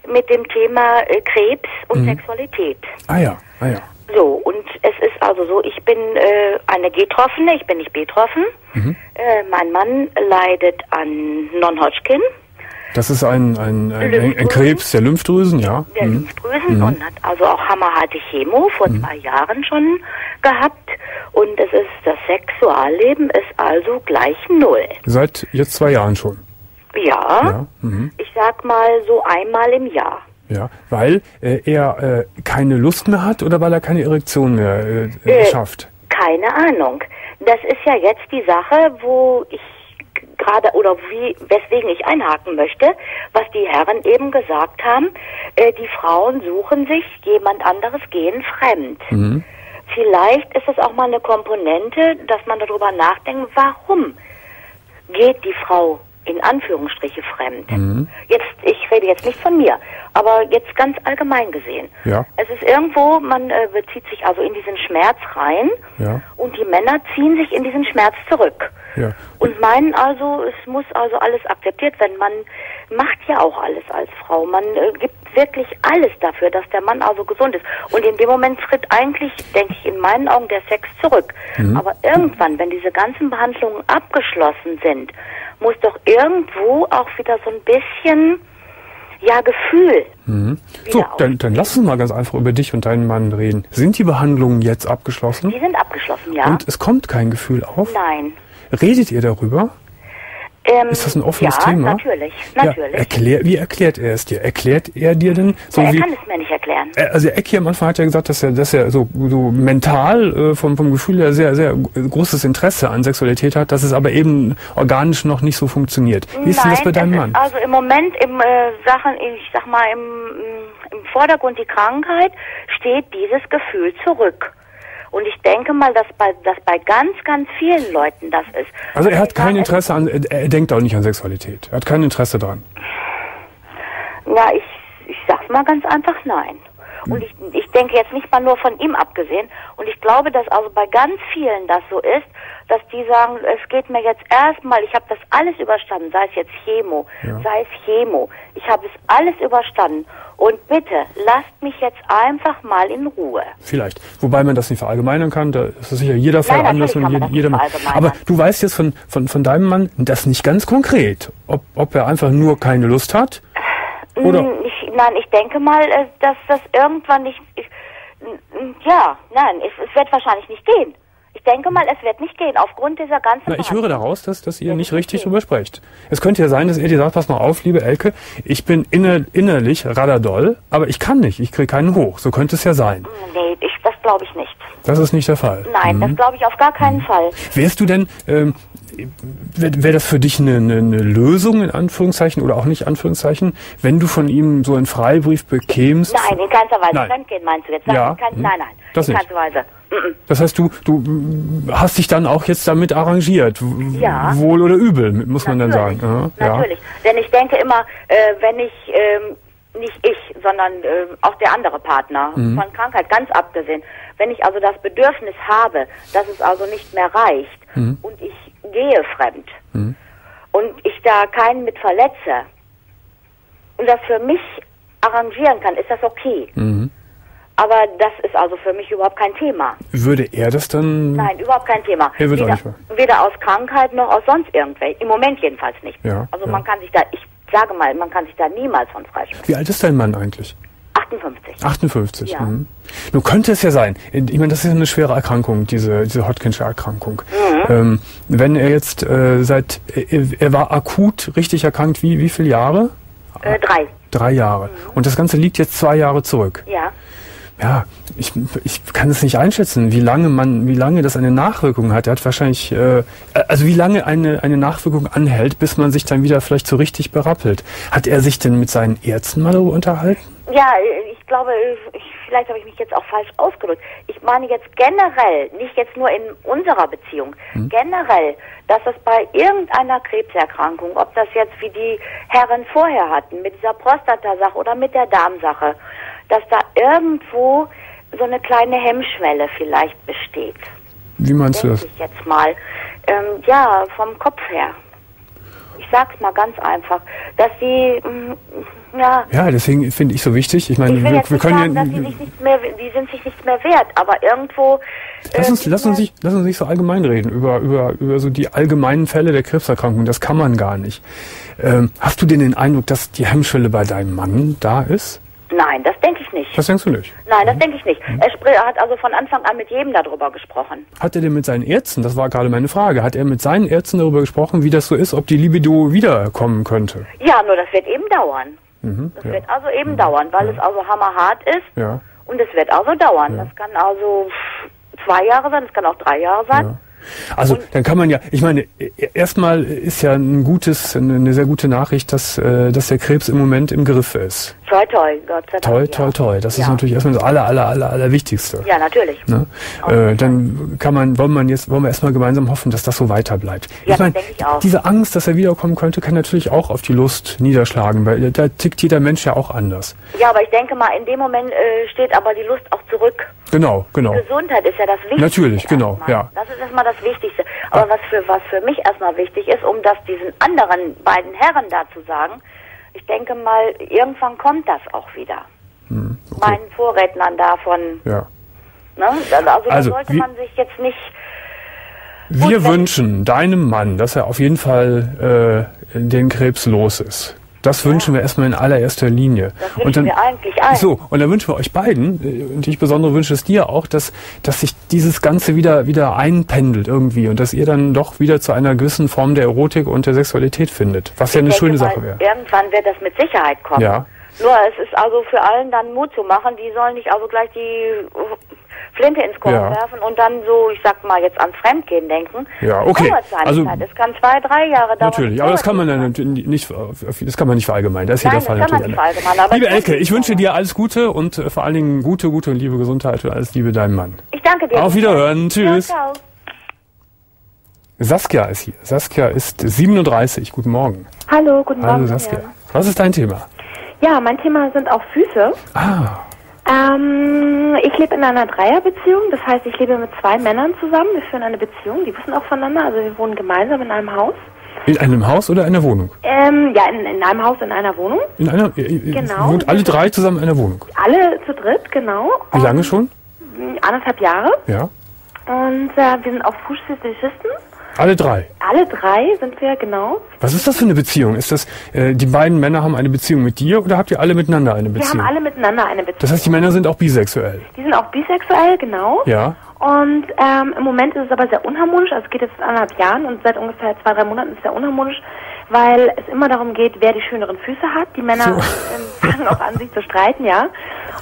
mit dem Thema äh, Krebs und Sexualität. Ah ja, ah ja. So, und es ist also so, ich bin äh, eine G-Troffene, ich bin nicht betroffen. Äh, mein Mann leidet an Non-Hodgkin, Das ist ein, ein, ein, ein, Lymphdrüsen? Krebs der Lymphdrasen, ja. der Mhm. Lymphdrüsen, und hat also auch hammerharte Chemo vor zwei Jahren schon gehabt. Und es ist, das Sexualleben ist also gleich null. Seit jetzt zwei Jahren schon. Ja, Ja, mhm. ich sag mal so einmal im Jahr. Ja, weil äh, er äh, keine Lust mehr hat oder weil er keine Erektion mehr äh, äh, schafft. Keine Ahnung. Das ist ja jetzt die Sache, wo ich gerade oder wie weswegen ich einhaken möchte, was die Herren eben gesagt haben. Äh, die Frauen suchen sich jemand anderes gehen fremd. Mhm. Vielleicht ist es auch mal eine Komponente, dass man darüber nachdenkt, warum geht die Frau in Anführungsstriche fremd. Mhm. Jetzt, ich rede jetzt nicht von mir, aber jetzt ganz allgemein gesehen. Ja. Es ist irgendwo, man äh, bezieht sich also in diesen Schmerz rein Ja. und die Männer ziehen sich in diesen Schmerz zurück. Ja. Und meinen also, es muss also alles akzeptiert werden. Man macht ja auch alles als Frau. Man äh, gibt wirklich alles dafür, dass der Mann also gesund ist. Und in dem Moment tritt eigentlich, denke ich, in meinen Augen der Sex zurück. Aber irgendwann, wenn diese ganzen Behandlungen abgeschlossen sind, muss doch irgendwo auch wieder so ein bisschen, ja, Gefühl. So, wieder dann, dann lass uns mal ganz einfach über dich und deinen Mann reden. Sind die Behandlungen jetzt abgeschlossen? Die sind abgeschlossen, ja? Und es kommt kein Gefühl auf? Nein. Redet ihr darüber? Ähm, Ist das ein offenes ja, Thema? natürlich, Ja, natürlich. erklär, wie erklärt er es dir? Erklärt er dir denn so er wie kann es mir nicht erklären. Äh, Also Eck hier am Anfang hat ja gesagt, dass er, dass er so, so mental äh, vom, vom Gefühl her sehr, sehr großes Interesse an Sexualität hat, dass es aber eben organisch noch nicht so funktioniert. Wie ist denn das bei deinem Mann? Also im Moment im äh, Sachen, ich sag mal, im, im Vordergrund die Krankheit steht dieses Gefühl zurück. Und ich denke mal, dass bei, dass bei ganz, ganz vielen Leuten das ist. Also er hat kein Interesse an, er, er denkt auch nicht an Sexualität. Er hat kein Interesse dran. Ja, ich, ich sag's mal ganz einfach nein. Und ich, ich denke jetzt nicht mal nur von ihm abgesehen. Und ich glaube, dass also bei ganz vielen das so ist, dass die sagen, es geht mir jetzt erstmal, ich habe das alles überstanden, sei es jetzt Chemo, Ja. sei es Chemo, ich habe es alles überstanden. Und bitte, lasst mich jetzt einfach mal in Ruhe. Vielleicht. Wobei man das nicht verallgemeinern kann. Da ist sicher jeder Fall Nein, anders natürlich kann man je- das nicht jeder Mann. Aber du weißt jetzt von, von, von deinem Mann das nicht ganz konkret. Ob, ob er einfach nur keine Lust hat oder Mm, nein, ich denke mal, äh, dass das irgendwann nicht. Ich, ja, nein, es, es wird wahrscheinlich nicht gehen. Ich denke mal, es wird nicht gehen, aufgrund dieser ganzen. Na, ich höre daraus, dass, dass ihr nicht richtig drüber sprecht. Es könnte ja sein, dass er dir sagt, pass mal auf, liebe Elke, ich bin inner, innerlich radadoll, aber ich kann nicht, ich kriege keinen hoch. So könnte es ja sein. Nee, ich, das glaube ich nicht. Das ist nicht der Fall. Nein, das glaube ich auf gar keinen Fall. Wärst du denn, ähm, wäre wär das für dich eine, eine, eine Lösung, in Anführungszeichen, oder auch nicht Anführungszeichen, wenn du von ihm so einen Freibrief bekämst? Nein, in keinster Weise. Nein. Fremdgehen meinst du jetzt? Nein, Ja, in kein, hm. nein, nein. Das in keinster Weise. Das heißt, du, du hast dich dann auch jetzt damit arrangiert. Ja. Wohl oder übel, muss man dann Natürlich, sagen. Ja, Natürlich. Denn ich denke immer, äh, wenn ich, ähm, nicht ich, sondern äh, auch der andere Partner, Mhm. von Krankheit ganz abgesehen, wenn ich also das Bedürfnis habe, dass es also nicht mehr reicht Mhm. und ich gehe fremd und ich da keinen mit verletze und das für mich arrangieren kann, ist das okay. Mhm. Aber das ist also für mich überhaupt kein Thema. Würde er das dann... Nein, überhaupt kein Thema. Er wird auch weder, nicht wahr. weder aus Krankheit noch aus sonst irgendwelchen. Im Moment jedenfalls nicht. Ja, also ja. man kann sich da, ich sage mal, man kann sich da niemals von freisprechen. Wie alt ist dein Mann eigentlich? 58. 58. Ja. Mhm. Nun könnte es ja sein, ich meine, das ist ja eine schwere Erkrankung, diese, diese Hodgkinsche Erkrankung. Mhm. Ähm, wenn er jetzt äh, seit, er, er war akut richtig erkrankt, wie, wie viele Jahre? Äh, drei. Drei Jahre. Und das Ganze liegt jetzt zwei Jahre zurück. Ja. Ja, ich, ich kann es nicht einschätzen, wie lange man, wie lange das eine Nachwirkung hat. Er hat wahrscheinlich, äh, also wie lange eine, eine Nachwirkung anhält, bis man sich dann wieder vielleicht so richtig berappelt. Hat er sich denn mit seinen Ärzten mal darüber unterhalten? Ja, ich glaube, ich, vielleicht habe ich mich jetzt auch falsch ausgedrückt. Ich meine jetzt generell, nicht jetzt nur in unserer Beziehung, Hm. generell, dass es bei irgendeiner Krebserkrankung, ob das jetzt wie die Herren vorher hatten, mit dieser Prostatasache oder mit der Darmsache, dass da irgendwo so eine kleine Hemmschwelle vielleicht besteht. Wie meinst du Denke das? ich jetzt mal. Ähm, ja, vom Kopf her. Ich sag's mal ganz einfach, dass sie, mm, ja, Ja, deswegen finde ich so wichtig. Ich meine, ich wir, wir nicht können sagen, ja, sie sich nicht mehr, die sind sich nichts mehr wert, aber irgendwo. lass äh, uns, lass uns nicht nicht, lass uns nicht so allgemein reden über, über, über so die allgemeinen Fälle der Krebserkrankung. Das kann man gar nicht. Ähm, hast du denn den Eindruck, dass die Hemmschwelle bei deinem Mann da ist? Nein, das denke ich nicht. Das denkst du nicht? Nein, das denke ich nicht. Er spr- er hat also von Anfang an mit jedem darüber gesprochen. Hat er denn mit seinen Ärzten, das war gerade meine Frage, hat er mit seinen Ärzten darüber gesprochen, wie das so ist, ob die Libido wiederkommen könnte? Ja, nur das wird eben dauern. Mhm, Das ja. wird also eben dauern, weil es also hammerhart ist Ja, und es wird also dauern. Ja. Das kann also zwei Jahre sein, es kann auch drei Jahre sein. ja. Also dann kann man ja, ich meine, e- erstmal ist ja ein gutes, eine eine sehr gute Nachricht, dass, äh, dass der Krebs im Moment im Griff ist. Toi, toi, Gott sei Dank. Toi, ja. toi, toi. Das ist Ja. natürlich erstmal das aller, aller, aller, aller Wichtigste. Ja, natürlich. Ne? Äh, dann kann man, wollen man jetzt, wollen wir erstmal gemeinsam hoffen, dass das so weiter bleibt. Ja, ich meine, das denke ich auch. diese Angst, dass er wiederkommen könnte, kann natürlich auch auf die Lust niederschlagen, weil da tickt jeder Mensch ja auch anders. Ja, aber ich denke mal, in dem Moment äh, steht aber die Lust auch zurück. Genau, genau. Gesundheit ist ja das Wichtigste. Natürlich, genau, erstmal. ja. Das ist erstmal das Wichtigste. Aber was für was für mich erstmal wichtig ist, um das diesen anderen beiden Herren da zu sagen, denke mal, irgendwann kommt das auch wieder. Hm, okay. Meinen Vorrednern davon, Ja. ne? Also, da Also, sollte man sich jetzt nicht Wir wünschen deinem Mann, dass er auf jeden Fall äh, den Krebs los ist. Das wünschen wir erstmal in allererster Linie. Das wünschen wir eigentlich allen. So, und dann wünschen wir euch beiden, äh, und ich besonders wünsche es dir auch, dass, dass sich dieses Ganze wieder, wieder einpendelt irgendwie und dass ihr dann doch wieder zu einer gewissen Form der Erotik und der Sexualität findet. Was ja eine Ich schöne denke Sache mal, wäre. Irgendwann wird das mit Sicherheit kommen. Ja. Nur es ist also für allen dann Mut zu machen, die sollen nicht also gleich die Flinte ins Korn Ja. werfen und dann so, ich sag mal, jetzt ans Fremdgehen denken. Ja, okay. Das Also- Zeit. Es kann zwei, drei Jahre dauern. Natürlich, aber das kann man nicht dann nicht, das kann man nicht verallgemeinern. Da ist Nein, jeder das Fall kann man natürlich Liebe Elke, ich wünsche dir alles Gute und äh, vor allen Dingen gute, gute und liebe Gesundheit und alles Liebe deinem Mann. Ich danke dir. Auf Wiederhören. Tschüss. Ja, ciao. Saskia ist hier. Saskia ist 37. Guten Morgen. Hallo, guten Hallo Morgen. Saskia. Julian. Was ist dein Thema? Ja, mein Thema sind auch Füße. Ah, Ähm, ich lebe in einer Dreierbeziehung, das heißt, ich lebe mit zwei Männern zusammen. Wir führen eine Beziehung, die wissen auch voneinander, also wir wohnen gemeinsam in einem Haus. in einem Haus oder einer Wohnung? Ähm, ja, in, in einem Haus, in einer Wohnung. In einer, ihr, ihr Genau. wohnt alle drei zusammen in einer Wohnung. Alle zu dritt, genau. Wie lange schon? Anderthalb Jahre. Ja. Und äh, wir sind auch Fußfetischisten. Alle drei. Alle drei sind wir, genau. Was ist das für eine Beziehung? Ist das, äh, die beiden Männer haben eine Beziehung mit dir oder habt ihr alle miteinander eine Wir Beziehung? haben alle miteinander eine Beziehung. das heißt, die Männer sind auch bisexuell. Die sind auch bisexuell, genau. Ja. Und ähm, im Moment ist es aber sehr unharmonisch, also es geht jetzt seit anderthalb Jahren und seit ungefähr zwei, drei Monaten ist es sehr unharmonisch, weil es immer darum geht, wer die schöneren Füße hat. Die Männer So. ähm, fangen auch an, sich zu streiten, ja.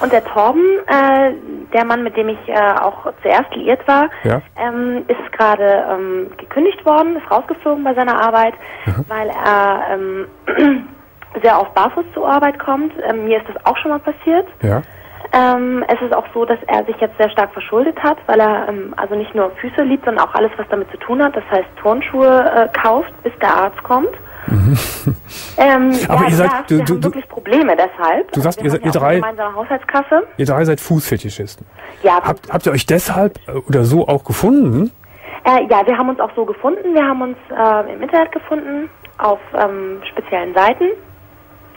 Und der Torben, äh, der Mann, mit dem ich äh, auch zuerst liiert war, Ja. ähm, ist gerade ähm, gekündigt worden, ist rausgeflogen bei seiner Arbeit, weil er ähm, sehr oft barfuß zur Arbeit kommt. Ähm, mir ist das auch schon mal passiert. Ja. Ähm, es ist auch so, dass er sich jetzt sehr stark verschuldet hat, weil er ähm, also nicht nur Füße liebt, sondern auch alles, was damit zu tun hat. Das heißt, Turnschuhe äh, kauft, bis der Arzt kommt. Ähm, Mhm. Aber ja, ihr sagt, du- wir du- haben du- wirklich Probleme deshalb. Du sagst, wir ihr ihr ja drei- gemeinsame Haushaltskasse. Ihr drei seid Fußfetischisten. Ja, Habt, habt ihr euch deshalb äh, oder so auch gefunden? äh, ja, wir haben uns auch so gefunden. Wir haben uns äh, im Internet gefunden, auf ähm, speziellen Seiten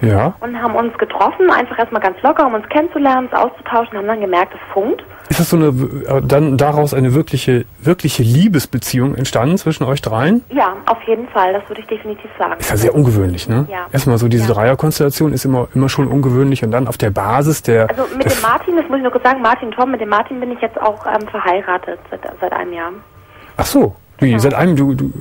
Ja. und haben uns getroffen, einfach erstmal ganz locker, um uns kennenzulernen, uns auszutauschen, haben dann gemerkt, es funkt. Ist das so eine, äh, dann daraus eine wirkliche, wirkliche Liebesbeziehung entstanden zwischen euch dreien? Ja, auf jeden Fall, das würde ich definitiv sagen. Ist ja sehr ungewöhnlich, ne? Ja. Erstmal so diese Ja. Dreierkonstellation ist immer, immer schon ungewöhnlich und dann auf der Basis der, Also mit der dem Martin, das muss ich nur kurz sagen, Martin Tom, mit dem Martin bin ich jetzt auch ähm, verheiratet seit, seit einem Jahr. Ach so, wie, seit einem, du, du,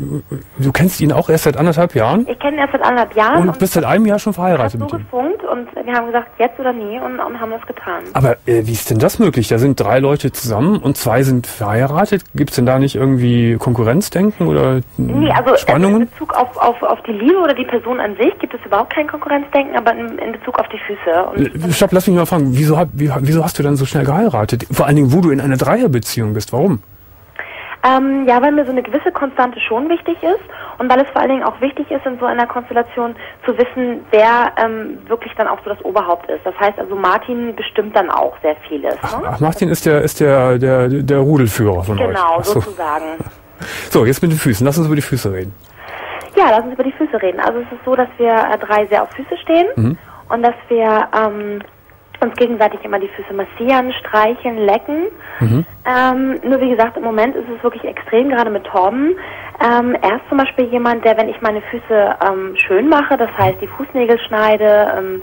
du kennst ihn auch erst seit anderthalb Jahren Ich kenne ihn erst seit anderthalb Jahren und bist seit einem Jahr schon verheiratet mit ihm. gefunkt und wir haben gesagt, jetzt oder nie und, und haben das getan. Aber äh, wie ist denn das möglich? Da sind drei Leute zusammen und zwei sind verheiratet. Gibt es denn da nicht irgendwie Konkurrenzdenken oder hm, Nee, also äh, in Spannungen? Bezug auf, auf, auf die Liebe oder die Person an sich gibt es überhaupt kein Konkurrenzdenken, aber in, in Bezug auf die Füße. Und Äh, Stopp, lass mich mal fragen, wieso, wieso hast du dann so schnell geheiratet? Vor allen Dingen, wo du in einer Dreierbeziehung bist. Warum? Ähm, ja, weil mir so eine gewisse Konstante schon wichtig ist und weil es vor allen Dingen auch wichtig ist, in so einer Konstellation zu wissen, wer ähm, wirklich dann auch so das Oberhaupt ist. Das heißt also, Martin bestimmt dann auch sehr vieles. Ne? Ach, Martin ist der, ist der, der, der Rudelführer von euch. Genau, Ach so. sozusagen. so, jetzt mit den Füßen. Lass uns über die Füße reden. Ja, lass uns über die Füße reden. Also es ist so, dass wir äh, drei sehr auf Füße stehen Mhm. und dass wir ähm, uns gegenseitig immer die Füße massieren, streicheln, lecken. Mhm. Ähm, nur wie gesagt, im Moment ist es wirklich extrem, gerade mit Torben. Ähm, er ist zum Beispiel jemand, der, wenn ich meine Füße ähm, schön mache, das heißt die Fußnägel schneide, ähm,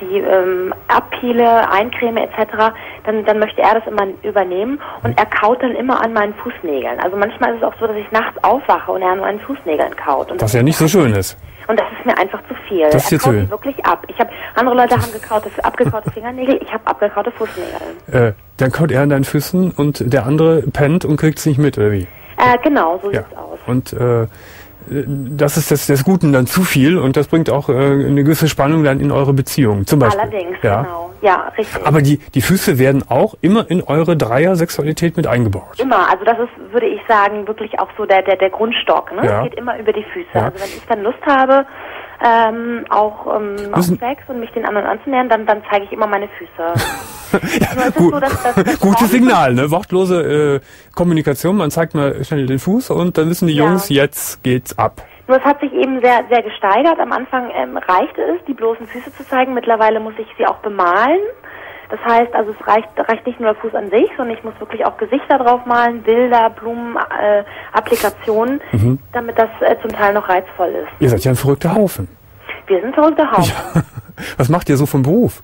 sie ähm, abpeele, eincreme etc., dann, dann möchte er das immer übernehmen und er kaut dann immer an meinen Fußnägeln. Also manchmal ist es auch so, dass ich nachts aufwache und er an meinen Fußnägeln kaut. Und Was ja nicht so schön ist. Und das ist mir einfach zu viel. Das ist er kaut viel. wirklich ab. Ich habe andere Leute haben gekaute, abgekaute Fingernägel, ich habe abgekaute Fußnägel. Äh, dann kaut er an deinen Füßen und der andere pennt und kriegt es nicht mit, oder wie? Äh, genau, so Ja. sieht's aus. Und äh, das ist des, des Guten dann zu viel und das bringt auch äh, eine gewisse Spannung dann in eure Beziehung. Zum Beispiel. Allerdings, ja. genau. Ja, richtig. Aber die, die Füße werden auch immer in eure Dreier-Sexualität mit eingebaut. Immer, also das ist, würde ich sagen, wirklich auch so der, der, der Grundstock. Ne? Ja. Es geht immer über die Füße. Ja. Also wenn ich dann Lust habe, ähm, auch ähm, auf Müssen- Sex und mich den anderen anzunähern, dann, dann zeige ich immer meine Füße. Es ist Gut. so, dass, dass, dass Gutes Signal, ne? Wortlose äh, Kommunikation, man zeigt mal schnell den Fuß und dann wissen die Ja. Jungs, jetzt geht's ab. Nur es hat sich eben sehr, sehr gesteigert. Am Anfang ähm, reichte es, die bloßen Füße zu zeigen. Mittlerweile muss ich sie auch bemalen. Das heißt, also es reicht, reicht nicht nur der Fuß an sich, sondern ich muss wirklich auch Gesichter drauf malen, Bilder, Blumen, äh, Applikationen, Mhm. damit das äh, zum Teil noch reizvoll ist. Ihr seid ja ein verrückter Haufen. Wir sind verrückte Haufen. Was macht ihr so vom Beruf?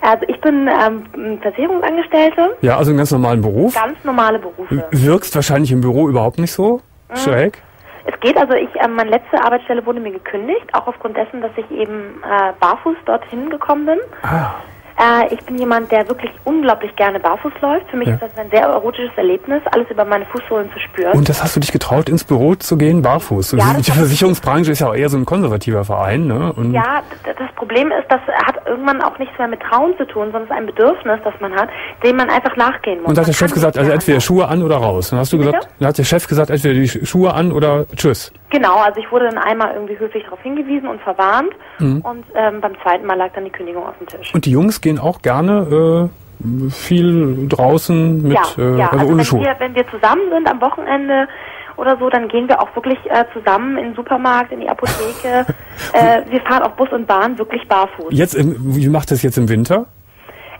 Also ich bin ähm, Versicherungsangestellte, Ja, also einen ganz normalen Beruf. ganz normale Berufe. Wirkst wahrscheinlich im Büro überhaupt nicht so Mhm. schräg. Es geht also, ich, ähm, meine letzte Arbeitsstelle wurde mir gekündigt, auch aufgrund dessen, dass ich eben äh, barfuß dorthin gekommen bin. Ah. Äh, ich bin jemand, der wirklich unglaublich gerne barfuß läuft. Für mich Ja. ist das ein sehr erotisches Erlebnis, alles über meine Fußsohlen zu spüren. Und das hast du dich getraut, ins Büro zu gehen, barfuß. Ja, das die Versicherungsbranche ist ja auch eher so ein konservativer Verein, ne? Und ja, das Problem ist, das hat irgendwann auch nichts mehr mit Trauen zu tun, sondern es ist ein Bedürfnis, das man hat, dem man einfach nachgehen muss. Und da hat der Chef gesagt, also entweder. Schuhe an oder raus. Dann hast du Bitte? gesagt, dann hat der Chef gesagt, entweder die Sch- Schuhe an oder tschüss. Genau, also ich wurde dann einmal irgendwie höflich darauf hingewiesen und verwarnt Mhm. und ähm, beim zweiten Mal lag dann die Kündigung auf dem Tisch. Und die Jungs gehen auch gerne äh, viel draußen mit, ja, äh, ja. also, also ohne wenn Schuhe. wir, wenn wir zusammen sind am Wochenende oder so, dann gehen wir auch wirklich äh, zusammen in den Supermarkt, in die Apotheke. äh, wir fahren auch Bus und Bahn wirklich barfuß. Jetzt, im, wie macht das jetzt im Winter?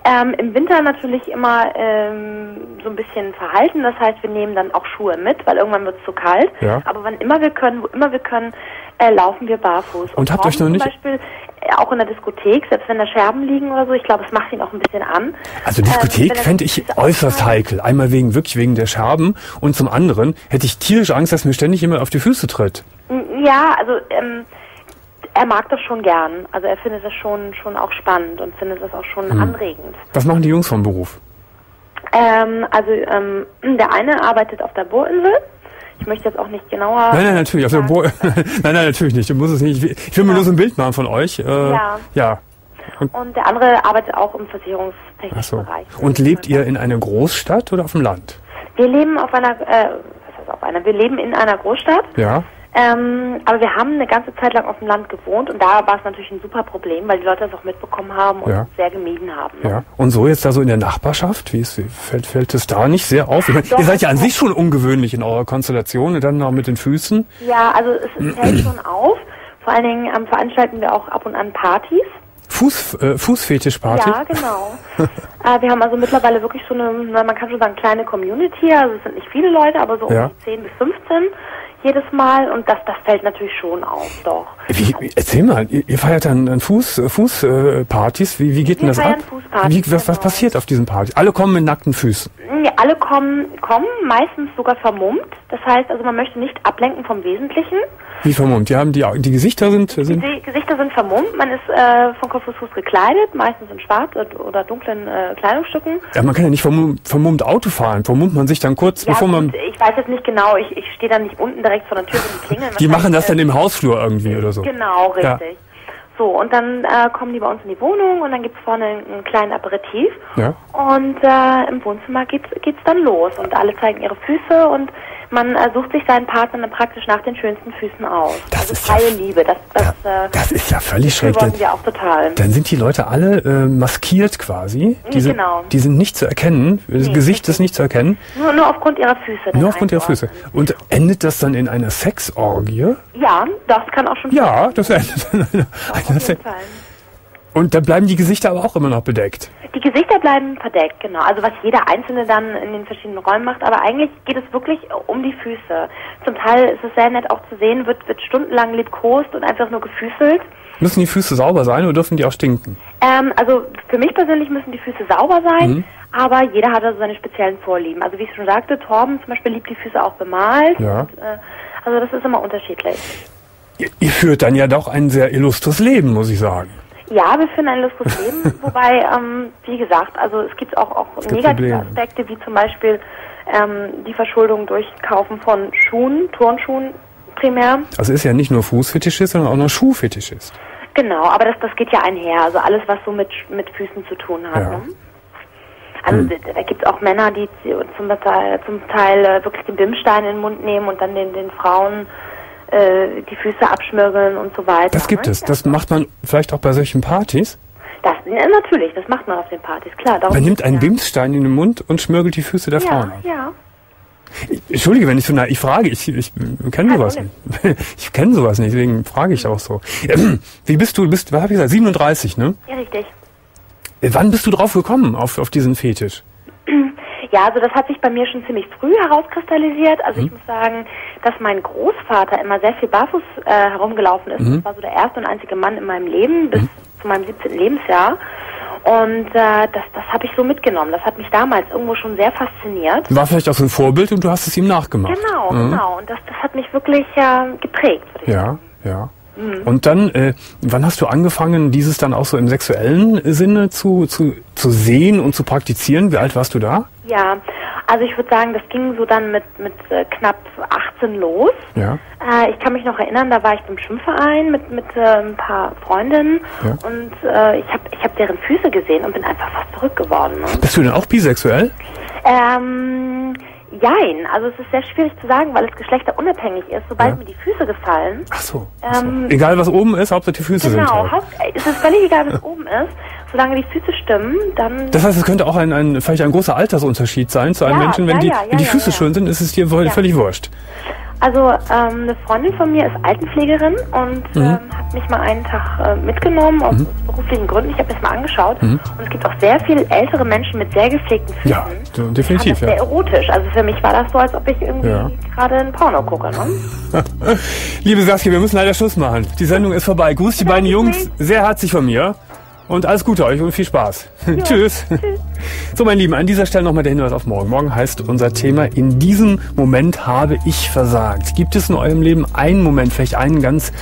Ähm, Im Winter natürlich immer ähm, so ein bisschen verhalten. Das heißt, wir nehmen dann auch Schuhe mit, weil irgendwann wird es zu kalt. Ja. Aber wann immer wir können, wo immer wir können, äh, laufen wir barfuß. Und habt euch noch nicht- Zum Beispiel auch in der Diskothek, selbst wenn da Scherben liegen oder so, ich glaube, es macht ihn auch ein bisschen an. Also Ähm, Diskothek er fände ich äußerst heikel. Einmal wegen wirklich wegen der Scherben und zum anderen hätte ich tierisch Angst, dass mir ständig jemand auf die Füße tritt. Ja, also ähm, er mag das schon gern. Also er findet das schon schon auch spannend und findet das auch schon Hm. anregend. Was machen die Jungs vom Beruf? Ähm, also ähm, der eine arbeitet auf der Bohrinsel. Ich möchte jetzt auch nicht genauer. Nein, nein, natürlich. Der Bo nein, nein, natürlich nicht. Du musst es nicht. Ich will mir nur so ein Bild machen von euch. Äh, Ja. Ja. Und der andere arbeitet auch im versicherungstechnischen so. Bereich. Und lebt ihr in einer Großstadt oder auf dem Land? Wir leben auf einer, äh, was heißt auf einer? Wir leben in einer Großstadt. Ja. Ähm, aber wir haben eine ganze Zeit lang auf dem Land gewohnt und da war es natürlich ein super Problem, weil die Leute das auch mitbekommen haben und Ja. sehr gemieden haben. Ne? Ja. Und so jetzt da so in der Nachbarschaft, wie ist, fällt, fällt es da nicht sehr auf? Meine, Doch, ihr seid ja an also- sich schon ungewöhnlich in eurer Konstellation und dann noch mit den Füßen. Ja, also es, fällt schon auf. Vor allen Dingen ähm, veranstalten wir auch ab und an Partys. Fuß, äh, Fußfetischparty. Ja, genau. äh, wir haben also mittlerweile wirklich so eine, man kann schon sagen, kleine Community. Also es sind nicht viele Leute, aber so Ja. um die 10 bis 15 jedes Mal. Und das, das fällt natürlich schon auf, doch. Wie, erzähl mal, ihr, feiert dann, Fuß, äh, Fußpartys. Äh, wie, wie geht denn Wir das feiern ab? Wie, was, was genau. passiert auf diesen Partys? Alle kommen mit nackten Füßen. Ja, alle kommen, kommen, meistens sogar vermummt. Das heißt also, man möchte nicht ablenken vom Wesentlichen. Wie vermummt? Die haben die, die Gesichter sind, sind Die Gesichter sind vermummt. Man ist äh, von Kopf bis Fuß gekleidet, meistens in schwarz oder- dunklen äh, Kleidungsstücken. ja, man kann ja nicht vermummt, vermummt Auto fahren. Vermummt man sich dann kurz, Ja, bevor man, ich weiß jetzt nicht genau. Ich, ich stehe da nicht unten direkt vor der Tür dem Klingeln. die machen das dann im Hausflur irgendwie oder so. Genau, Ja. So, und dann äh, kommen die bei uns in die Wohnung und dann gibt's vorne einen kleinen Aperitif. Ja. Und äh, im Wohnzimmer geht's, geht's dann los und alle zeigen ihre Füße und man äh, sucht sich seinen Partner dann praktisch nach den schönsten Füßen aus. Das also ist ja freie f- Liebe, das, das, äh, Das ist ja völlig schräg. wollen Dann, wir auch total. dann sind die Leute alle äh, maskiert quasi. Die sind, Genau. die sind nicht zu erkennen. Das Nee, Gesicht ist nicht zu erkennen. Nur, nur aufgrund ihrer Füße. Nur aufgrund ihrer Füße. Und endet das dann in einer Sexorgie? Ja, das kann auch schon Ja, das endet in einer, Und da bleiben die Gesichter aber auch immer noch bedeckt. Die Gesichter bleiben verdeckt, genau. Also was jeder Einzelne dann in den verschiedenen Räumen macht, aber eigentlich geht es wirklich um die Füße. Zum Teil ist es sehr nett auch zu sehen, wird, wird stundenlang liebkost und einfach nur gefüßelt. Müssen die Füße sauber sein oder dürfen die auch stinken? Ähm, also für mich persönlich müssen die Füße sauber sein, Mhm. aber jeder hat also seine speziellen Vorlieben. Also wie ich schon sagte, Torben zum Beispiel liebt die Füße auch bemalt. Ja. Und, äh, also das ist immer unterschiedlich. Ihr, ihr führt dann ja doch ein sehr illustres Leben, muss ich sagen. Ja, wir führen ein lustiges Leben, wobei, ähm, wie gesagt, also es gibt auch, auch gibt negative Probleme. Aspekte, wie zum Beispiel ähm, die Verschuldung durch Kaufen von Schuhen, Turnschuhen, primär. Also ist ja nicht nur Fußfetischist, sondern auch noch Schuhfetischist. Genau, aber das, das geht ja einher. Also alles, was so mit, mit Füßen zu tun hat. Ja. Ne? Also Hm. da, gibt es auch Männer, die zum Teil, zum Teil äh, wirklich den Bimstein in den Mund nehmen und dann den, den Frauen äh, die Füße abschmirgeln und so weiter. Das gibt ne? es. Das macht man vielleicht auch bei solchen Partys. Das, ja, natürlich, das macht man auf den Partys, klar. Man nimmt einen ja. Bimsstein in den Mund und schmirgelt die Füße der Frauen Ja, ab. ja. Entschuldige, wenn ich so na, ich frage, ich, ich kenne sowas nicht. Ich kenne sowas nicht, deswegen frage ich auch so. Wie bist du, bist, was habe ich gesagt, 37, ne? Ja, richtig. Wann bist du drauf gekommen, auf, auf diesen Fetisch? Ja, also das hat sich bei mir schon ziemlich früh herauskristallisiert. Also Mhm. ich muss sagen, dass mein Großvater immer sehr viel barfuß äh, herumgelaufen ist. Mhm. Das war so der erste und einzige Mann in meinem Leben bis zu meinem 17. Lebensjahr. Und äh, das, das habe ich so mitgenommen. Das hat mich damals irgendwo schon sehr fasziniert. War vielleicht auch so ein Vorbild und du hast es ihm nachgemacht. Genau, Mhm. genau. Und das, das hat mich wirklich äh, geprägt. Ja, ja. Und dann, äh, wann hast du angefangen, dieses dann auch so im sexuellen Sinne zu, zu, zu sehen und zu praktizieren? Wie alt warst du da? Ja, also ich würde sagen, das ging so dann mit, mit äh, knapp 18 los. Ja. Äh, ich kann mich noch erinnern, da war ich beim Schwimmverein mit, mit äh, ein paar Freundinnen Ja. und äh, ich habe ich hab deren Füße gesehen und bin einfach fast verrückt geworden. Ne? Bist du denn auch bisexuell? Ähm, jein, also es ist sehr schwierig zu sagen, weil es geschlechterunabhängig ist. Sobald Ja. mir die Füße gefallen, Ach so. Ach so. Ähm, Egal was oben ist, Hauptsache die Füße sind genau. Haupt, äh, es ist völlig egal, was oben ist. Solange die Füße stimmen, dann Das heißt, es könnte auch ein, ein vielleicht ein großer Altersunterschied sein zu einem Ja, Menschen. Wenn ja, die, ja, wenn die ja, Füße ja. schön sind, ist es dir Ja. völlig wurscht. Also ähm, eine Freundin von mir ist Altenpflegerin und Mhm. ähm, hat mich mal einen Tag äh, mitgenommen aus beruflichen Gründen. Ich habe das mal angeschaut Mhm. und es gibt auch sehr viele ältere Menschen mit sehr gepflegten Füßen. Ja, definitiv, das ist sehr ja. erotisch. Also für mich war das so, als ob ich irgendwie Ja. gerade ein Porno gucke. Ne? Liebe Saskia, wir müssen leider Schluss machen. Die Sendung ist vorbei. Grüß die beiden Jungs sehr herzlich von mir. Und alles Gute euch und viel Spaß. Tschüss. So, mein Lieben, an dieser Stelle nochmal der Hinweis auf morgen. Morgen heißt unser Thema, in diesem Moment habe ich versagt. Gibt es in eurem Leben einen Moment, vielleicht einen ganz